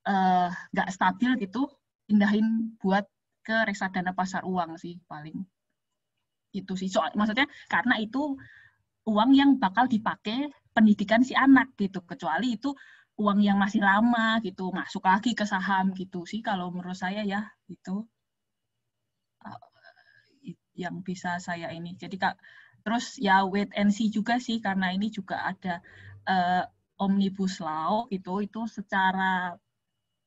eh, nggak uh, stabil gitu, pindahin buat ke reksadana pasar uang sih paling. Itu sih. Soal, maksudnya karena itu uang yang bakal dipakai pendidikan si anak gitu. Kecuali itu uang yang masih lama gitu masuk lagi ke saham gitu sih kalau menurut saya ya itu uh, yang bisa saya ini. Jadi kak terus ya wait and see juga sih karena ini juga ada uh, omnibus law gitu. Itu secara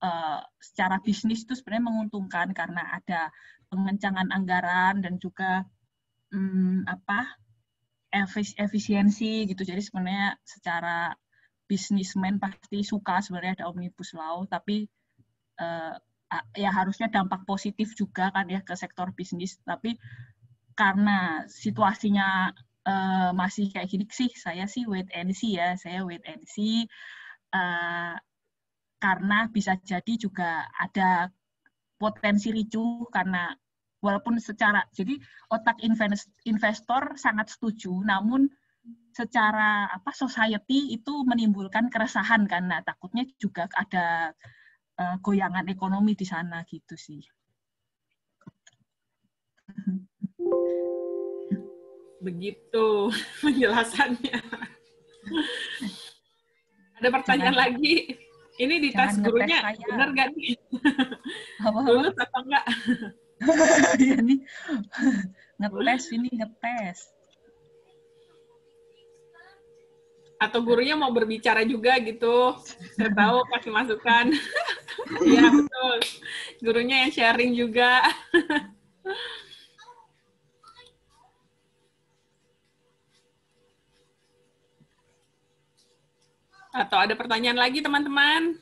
uh, secara bisnis itu sebenarnya menguntungkan karena ada pengencangan anggaran dan juga um, apa efisiensi gitu. Jadi sebenarnya secara bisnismen pasti suka sebenarnya ada omnibus law, tapi uh, ya harusnya dampak positif juga kan ya ke sektor bisnis. Tapi karena situasinya uh, masih kayak gini sih, saya sih wait and see ya, saya wait and see. Uh, karena bisa jadi juga ada potensi ricu karena walaupun secara jadi otak investor sangat setuju, namun secara apa society itu menimbulkan keresahan karena takutnya juga ada uh, goyangan ekonomi di sana gitu sih. Begitu [laughs] penjelasannya. [laughs] Ada pertanyaan jangan, lagi? Ini di tas gurunya benar gak nih? Apa, apa? Lulus apa enggak? [laughs] Iya nih. Ngetes ini ngetes. atau gurunya mau berbicara juga gitu saya tahu kasih masukan iya betul gurunya yang sharing juga atau ada pertanyaan lagi teman-teman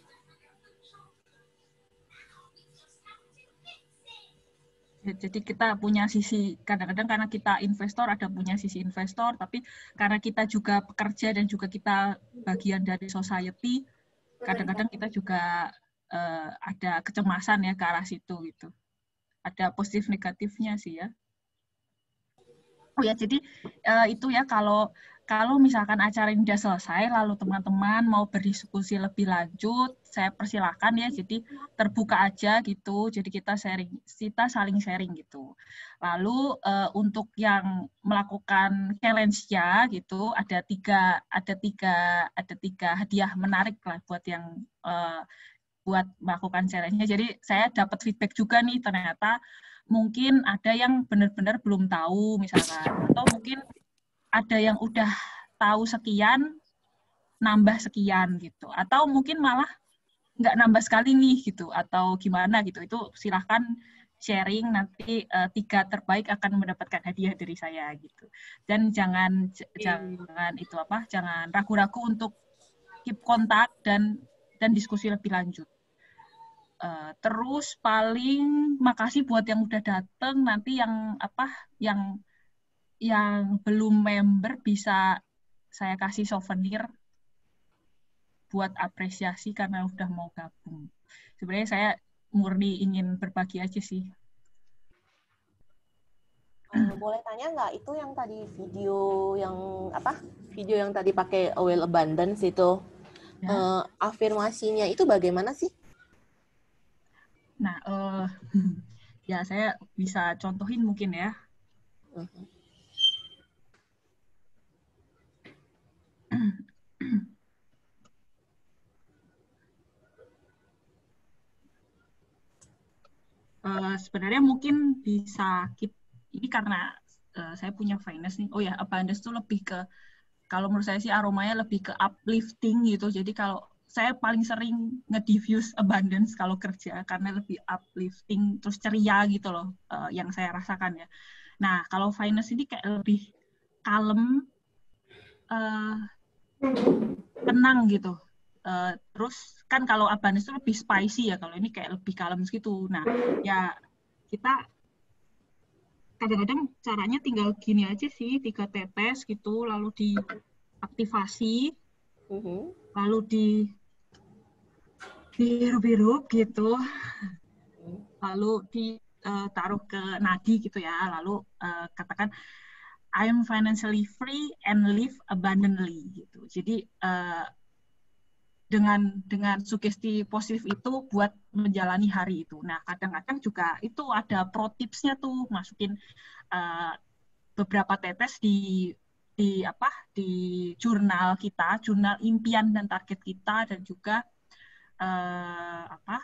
Ya, jadi kita punya sisi kadang-kadang karena kita investor ada punya sisi investor, tapi karena kita juga pekerja dan juga kita bagian dari society, kadang-kadang kita juga uh, ada kecemasan ya ke arah situ gitu. Ada positif negatifnya sih ya. Oh ya, jadi uh, itu ya kalau kalau misalkan acara ini sudah selesai, lalu teman-teman mau berdiskusi lebih lanjut, saya persilahkan ya. Jadi terbuka aja gitu. Jadi kita sharing, kita saling sharing gitu. Lalu uh, untuk yang melakukan challenge-nya gitu, ada tiga, ada tiga, ada tiga hadiah menarik lah buat yang uh, buat melakukan challenge-nya. Jadi saya dapat feedback juga nih ternyata mungkin ada yang benar-benar belum tahu misalkan atau mungkin ada yang udah tahu sekian nambah sekian gitu. Atau mungkin malah nggak nambah sekali nih gitu atau gimana gitu. Itu silahkan sharing nanti uh, tiga terbaik akan mendapatkan hadiah dari saya gitu. Dan jangan jangan itu apa jangan ragu-ragu untuk keep kontak dan dan diskusi lebih lanjut. Uh, terus paling makasih buat yang udah dateng nanti yang apa yang yang belum member bisa saya kasih souvenir buat apresiasi karena udah mau gabung. Sebenarnya saya murni ingin berbagi aja sih. Uh, boleh tanya nggak itu yang tadi video yang apa video yang tadi pakai oil abundance itu ya. uh, afirmasinya itu bagaimana sih? Nah, uh, [laughs] ya saya bisa contohin mungkin ya. uh, sebenarnya mungkin bisa keep ini karena uh, saya punya finance nih. Oh ya, abundance itu lebih ke kalau menurut saya sih aromanya lebih ke uplifting gitu. Jadi kalau saya paling sering nge-diffuse abundance kalau kerja karena lebih uplifting terus ceria gitu loh uh, yang saya rasakan ya. Nah, kalau finance ini kayak lebih kalem uh, tenang gitu. Uh, terus kan kalau abundance itu lebih spicy ya, kalau ini kayak lebih kalem gitu. Nah, ya kita kadang-kadang caranya tinggal gini aja sih, tiga tetes gitu, lalu diaktifasi, uh mm-hmm. -huh. lalu di biru-biru gitu, lalu ditaruh uh, ke nadi gitu ya, lalu uh, katakan I am financially free and live abundantly gitu. Jadi uh, dengan dengan sugesti positif itu buat menjalani hari itu. Nah, kadang-kadang juga itu ada pro tipsnya tuh masukin uh, beberapa tetes di di apa di jurnal kita, jurnal impian dan target kita dan juga uh, apa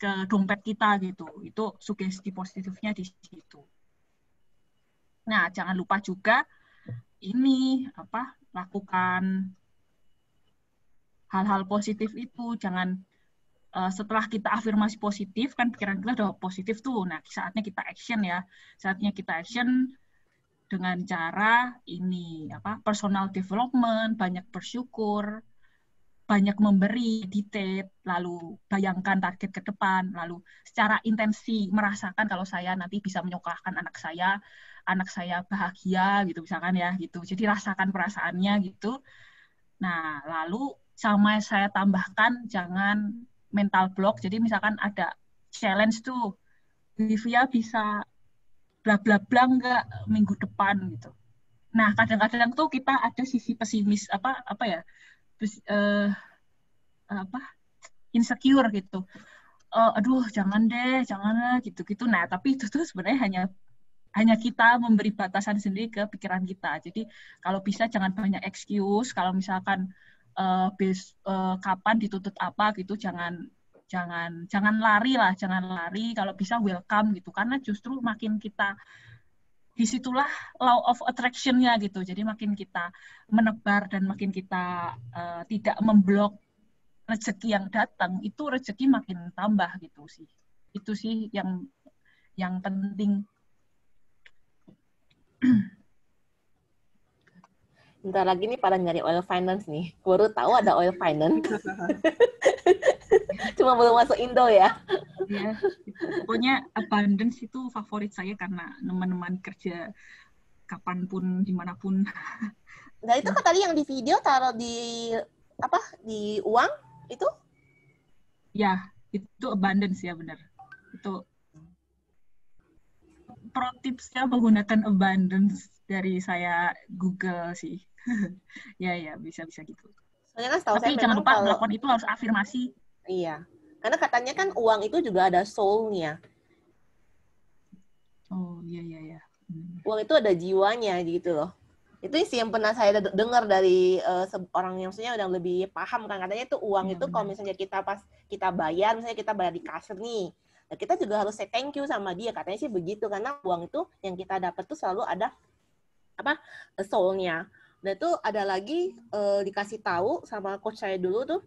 ke dompet kita gitu. Itu sugesti positifnya di situ. Nah, jangan lupa juga ini apa lakukan hal-hal positif itu. Jangan uh, setelah kita afirmasi positif kan pikiran kita udah positif tuh. Nah saatnya kita action ya. Saatnya kita action dengan cara ini apa personal development banyak bersyukur banyak memberi detail lalu bayangkan target ke depan lalu secara intensi merasakan kalau saya nanti bisa menyokolahkan anak saya anak saya bahagia gitu misalkan ya gitu. Jadi rasakan perasaannya gitu. Nah lalu sama saya tambahkan jangan mental block. Jadi misalkan ada challenge tuh, Livia bisa bla bla bla enggak minggu depan gitu. Nah kadang-kadang tuh kita ada sisi pesimis apa apa ya, pes, uh, apa insecure gitu. Uh, aduh jangan deh, jangan gitu-gitu. Nah tapi itu tuh sebenarnya hanya hanya kita memberi batasan sendiri ke pikiran kita. Jadi kalau bisa jangan banyak excuse. Kalau misalkan uh, base, uh, kapan dituntut apa gitu jangan jangan jangan lari lah jangan lari. Kalau bisa welcome gitu karena justru makin kita di situlah law of attraction-nya gitu. Jadi makin kita menebar dan makin kita uh, tidak memblok rezeki yang datang itu rezeki makin tambah gitu sih. Itu sih yang yang penting [clears throat] Bentar lagi nih pada nyari oil finance nih. Baru tahu ada oil finance. [laughs] Cuma belum masuk Indo ya. ya pokoknya abundance itu favorit saya karena teman-teman kerja kapan pun, di mana pun. [laughs] Nah itu kan tadi yang di video taruh di apa di uang itu? Ya, itu abundance ya benar. Itu pro tipsnya menggunakan abundance dari saya Google sih. [laughs] ya ya bisa bisa gitu. Soalnya kan Tapi saya jangan lupa kalau... melakukan itu harus afirmasi. Iya. Karena katanya kan uang itu juga ada soul-nya. Oh iya iya iya. Hmm. Uang itu ada jiwanya gitu loh. Itu sih yang pernah saya dengar dari uh, orang yang maksudnya udah lebih paham kan katanya itu uang ya, itu kalau misalnya kita pas kita bayar misalnya kita bayar di kasir nih. Nah, kita juga harus say thank you sama dia katanya sih begitu karena uang itu yang kita dapat tuh selalu ada apa soul-nya. Dan itu ada lagi uh, dikasih tahu sama coach saya dulu tuh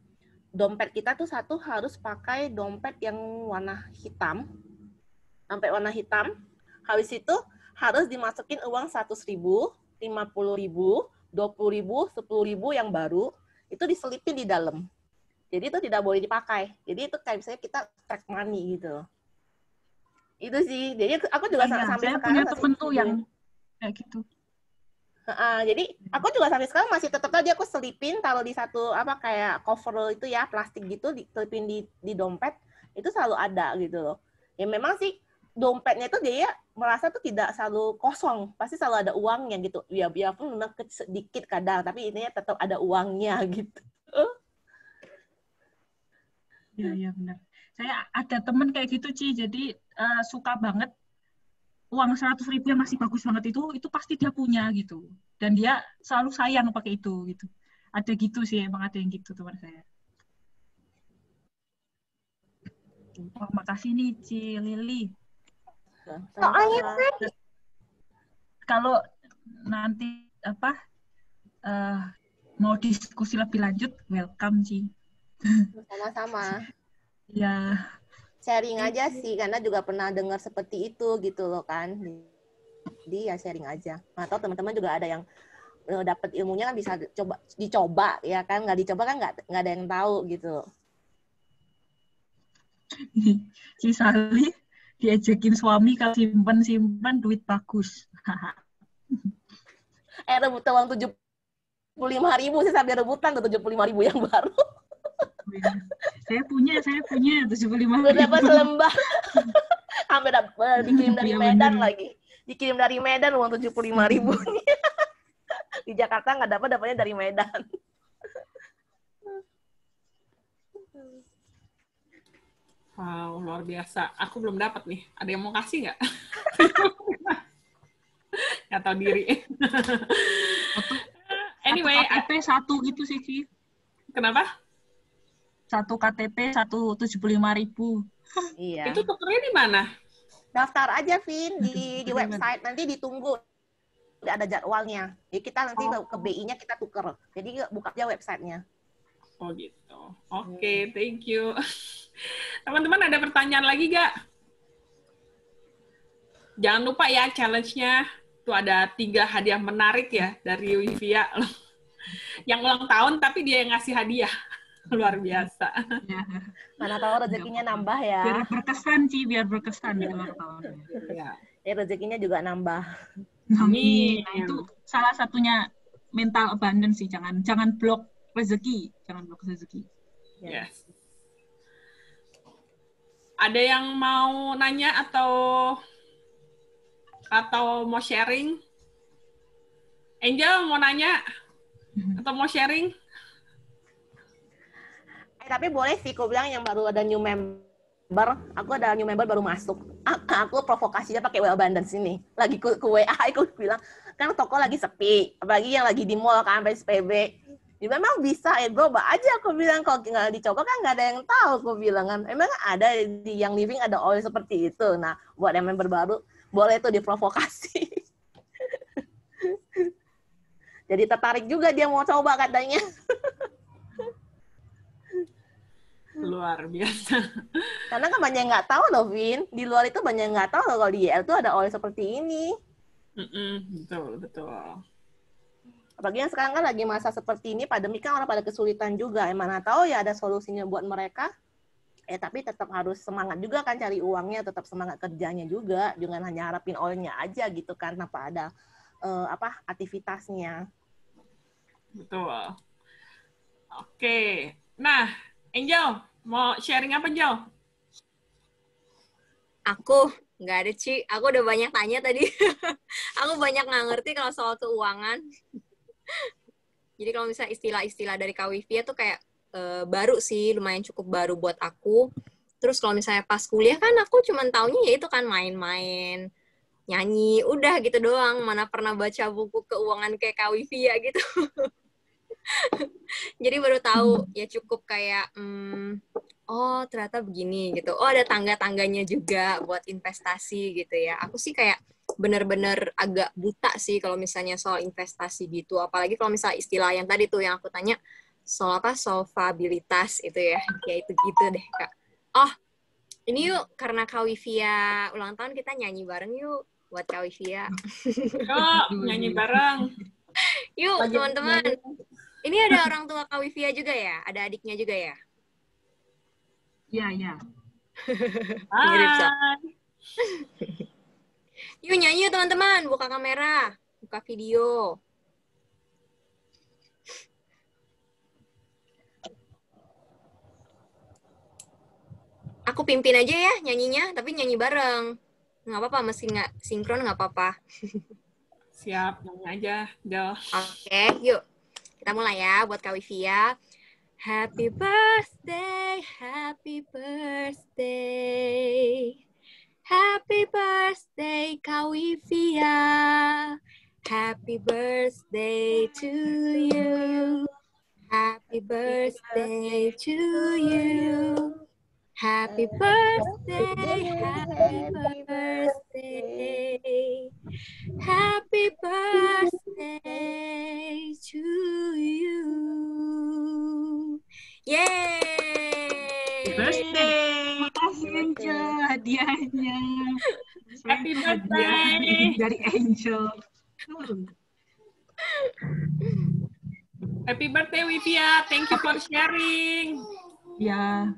dompet kita tuh satu harus pakai dompet yang warna hitam sampai warna hitam. Habis itu harus dimasukin uang seratus ribu, lima puluh ribu, dua puluh ribu, sepuluh ribu yang baru itu diselipin di dalam. Jadi itu tidak boleh dipakai. Jadi itu kayak misalnya kita track money gitu. Itu sih. Jadi aku juga iya, sampai saya sekarang punya temen tuh yang kayak gitu. Uh, jadi aku juga sampai sekarang masih tetap aja aku selipin taruh di satu apa kayak cover itu ya plastik gitu selipin di di dompet itu selalu ada gitu loh. Ya memang sih dompetnya itu dia merasa tuh tidak selalu kosong, pasti selalu ada uangnya gitu. Ya biarpun memang sedikit kadang, tapi ini tetap ada uangnya [laughs] gitu. Iya, iya benar. Saya ada temen kayak gitu, Ci. Jadi uh, suka banget uang seratus ribu yang masih bagus banget itu itu pasti dia punya gitu dan dia selalu sayang pakai itu gitu ada gitu sih emang ada yang gitu teman saya Oh, makasih nih Ci Lili. Soalnya Kalau nanti apa uh, mau diskusi lebih lanjut, welcome Ci. sama-sama. Ya. Sharing aja sih, karena juga pernah dengar seperti itu gitu loh kan. Jadi ya sharing aja. Atau teman-teman juga ada yang uh, dapat ilmunya kan bisa coba dicoba ya kan. Nggak dicoba kan nggak nggak ada yang tahu gitu. [laughs] Si Sali diajakin suami kalau simpen simpen duit bagus. [laughs] Eh rebut uang tujuh puluh lima ribu sih sampai rebutan tuh tujuh puluh lima ribu yang baru [laughs] saya punya saya punya tujuh puluh lima ribu dapat selembar [laughs] sampai dapat dikirim dari ya, Medan bener. lagi dikirim dari Medan uang tujuh puluh lima ribu [laughs] di Jakarta nggak dapat dapatnya dari Medan [laughs] Wow, luar biasa. Aku belum dapat nih. Ada yang mau kasih nggak? nggak tahu diri. anyway, KTP satu gitu sih, Ci. Kenapa? Satu KTP satu tujuh puluh lima ribu. Iya. Itu tukernya di mana? Daftar aja, Vin, di di website. Nanti ditunggu ada jadwalnya. Jadi kita nanti oh. ke BI-nya kita tuker. Jadi buka aja websitenya. Oh gitu. Oke, okay, thank you. [laughs] Teman-teman ada pertanyaan lagi gak? Jangan lupa ya challenge-nya. Tuh ada tiga hadiah menarik ya dari Wivia. [laughs] yang ulang tahun tapi dia yang ngasih hadiah. [laughs] Luar biasa. Ya. Mana tahu rezekinya nambah ya. Biar berkesan sih, biar berkesan di ulang tahun. Ya. ya rezekinya juga nambah. Amin. Nah, itu salah satunya mental abundance sih. Jangan jangan blok rezeki, jangan blok rezeki. Yes ada yang mau nanya atau atau mau sharing? Angel mau nanya atau mau sharing? Eh, tapi boleh sih, aku bilang yang baru ada new member, aku ada new member baru masuk. [laughs] Aku provokasinya pakai WA Abundance ini. Lagi ke, ke WA, aku bilang, kan toko lagi sepi, apalagi yang lagi di mall kan, PSBB ya memang bisa ya coba aja aku bilang kalau nggak dicoba kan nggak ada yang tahu aku bilang kan. Emang ada di yang living ada oil seperti itu. Nah buat yang member baru boleh tuh diprovokasi. [laughs] Jadi tertarik juga dia mau coba katanya [laughs] [laughs] luar biasa karena kan banyak yang nggak tahu loh Vin di luar itu banyak yang nggak tahu loh kalau di YL tuh ada oil seperti ini betul betul Apalagi yang sekarang kan lagi masa seperti ini, pandemi kan orang pada kesulitan juga. Yang mana tahu ya ada solusinya buat mereka. Eh tapi tetap harus semangat juga kan cari uangnya, tetap semangat kerjanya juga. Jangan hanya harapin oilnya aja gitu kan, tanpa ada uh, apa aktivitasnya. Betul. Oke. Nah, Angel, mau sharing apa, Angel? Aku nggak ada, Ci. Aku udah banyak tanya tadi. [laughs] aku banyak nggak ngerti kalau soal keuangan. [laughs] Jadi kalau misalnya istilah-istilah dari Kawivia tuh kayak uh, baru sih, lumayan cukup baru buat aku. Terus kalau misalnya pas kuliah kan aku cuma taunya ya itu kan main-main, nyanyi, udah gitu doang. Mana pernah baca buku keuangan kayak Kawivia gitu. [laughs] [laughs] Jadi baru tahu ya cukup kayak hmm, oh ternyata begini gitu. Oh ada tangga-tangganya juga buat investasi gitu ya. Aku sih kayak bener-bener agak buta sih kalau misalnya soal investasi gitu. Apalagi kalau misalnya istilah yang tadi tuh yang aku tanya soal apa solvabilitas itu ya. Ya itu gitu deh kak. Oh ini yuk karena Kawivia ulang tahun kita nyanyi bareng yuk buat Kawivia. Oh nyanyi bareng. [laughs] yuk teman-teman. Ini ada orang tua Kawivia juga ya? Ada adiknya juga ya? Iya, iya. [laughs] Mirip, so. [laughs] Yuk nyanyi teman-teman, buka kamera, buka video. Aku pimpin aja ya nyanyinya, tapi nyanyi bareng. Nggak apa-apa, meski nggak sinkron nggak apa-apa. [laughs] Siap, nyanyi aja, Del. Oke, yuk. Kita mulai ya buat Kak Wivia. Happy birthday, happy birthday. Happy birthday, Kawivia. Happy birthday to you. Happy birthday to you. Happy birthday, happy birthday, happy birthday to you. Yay! Birthday. Makasih Angel hadiahnya. Happy birthday. Dari Angel. Happy birthday Wivia. Thank you for sharing. Ya,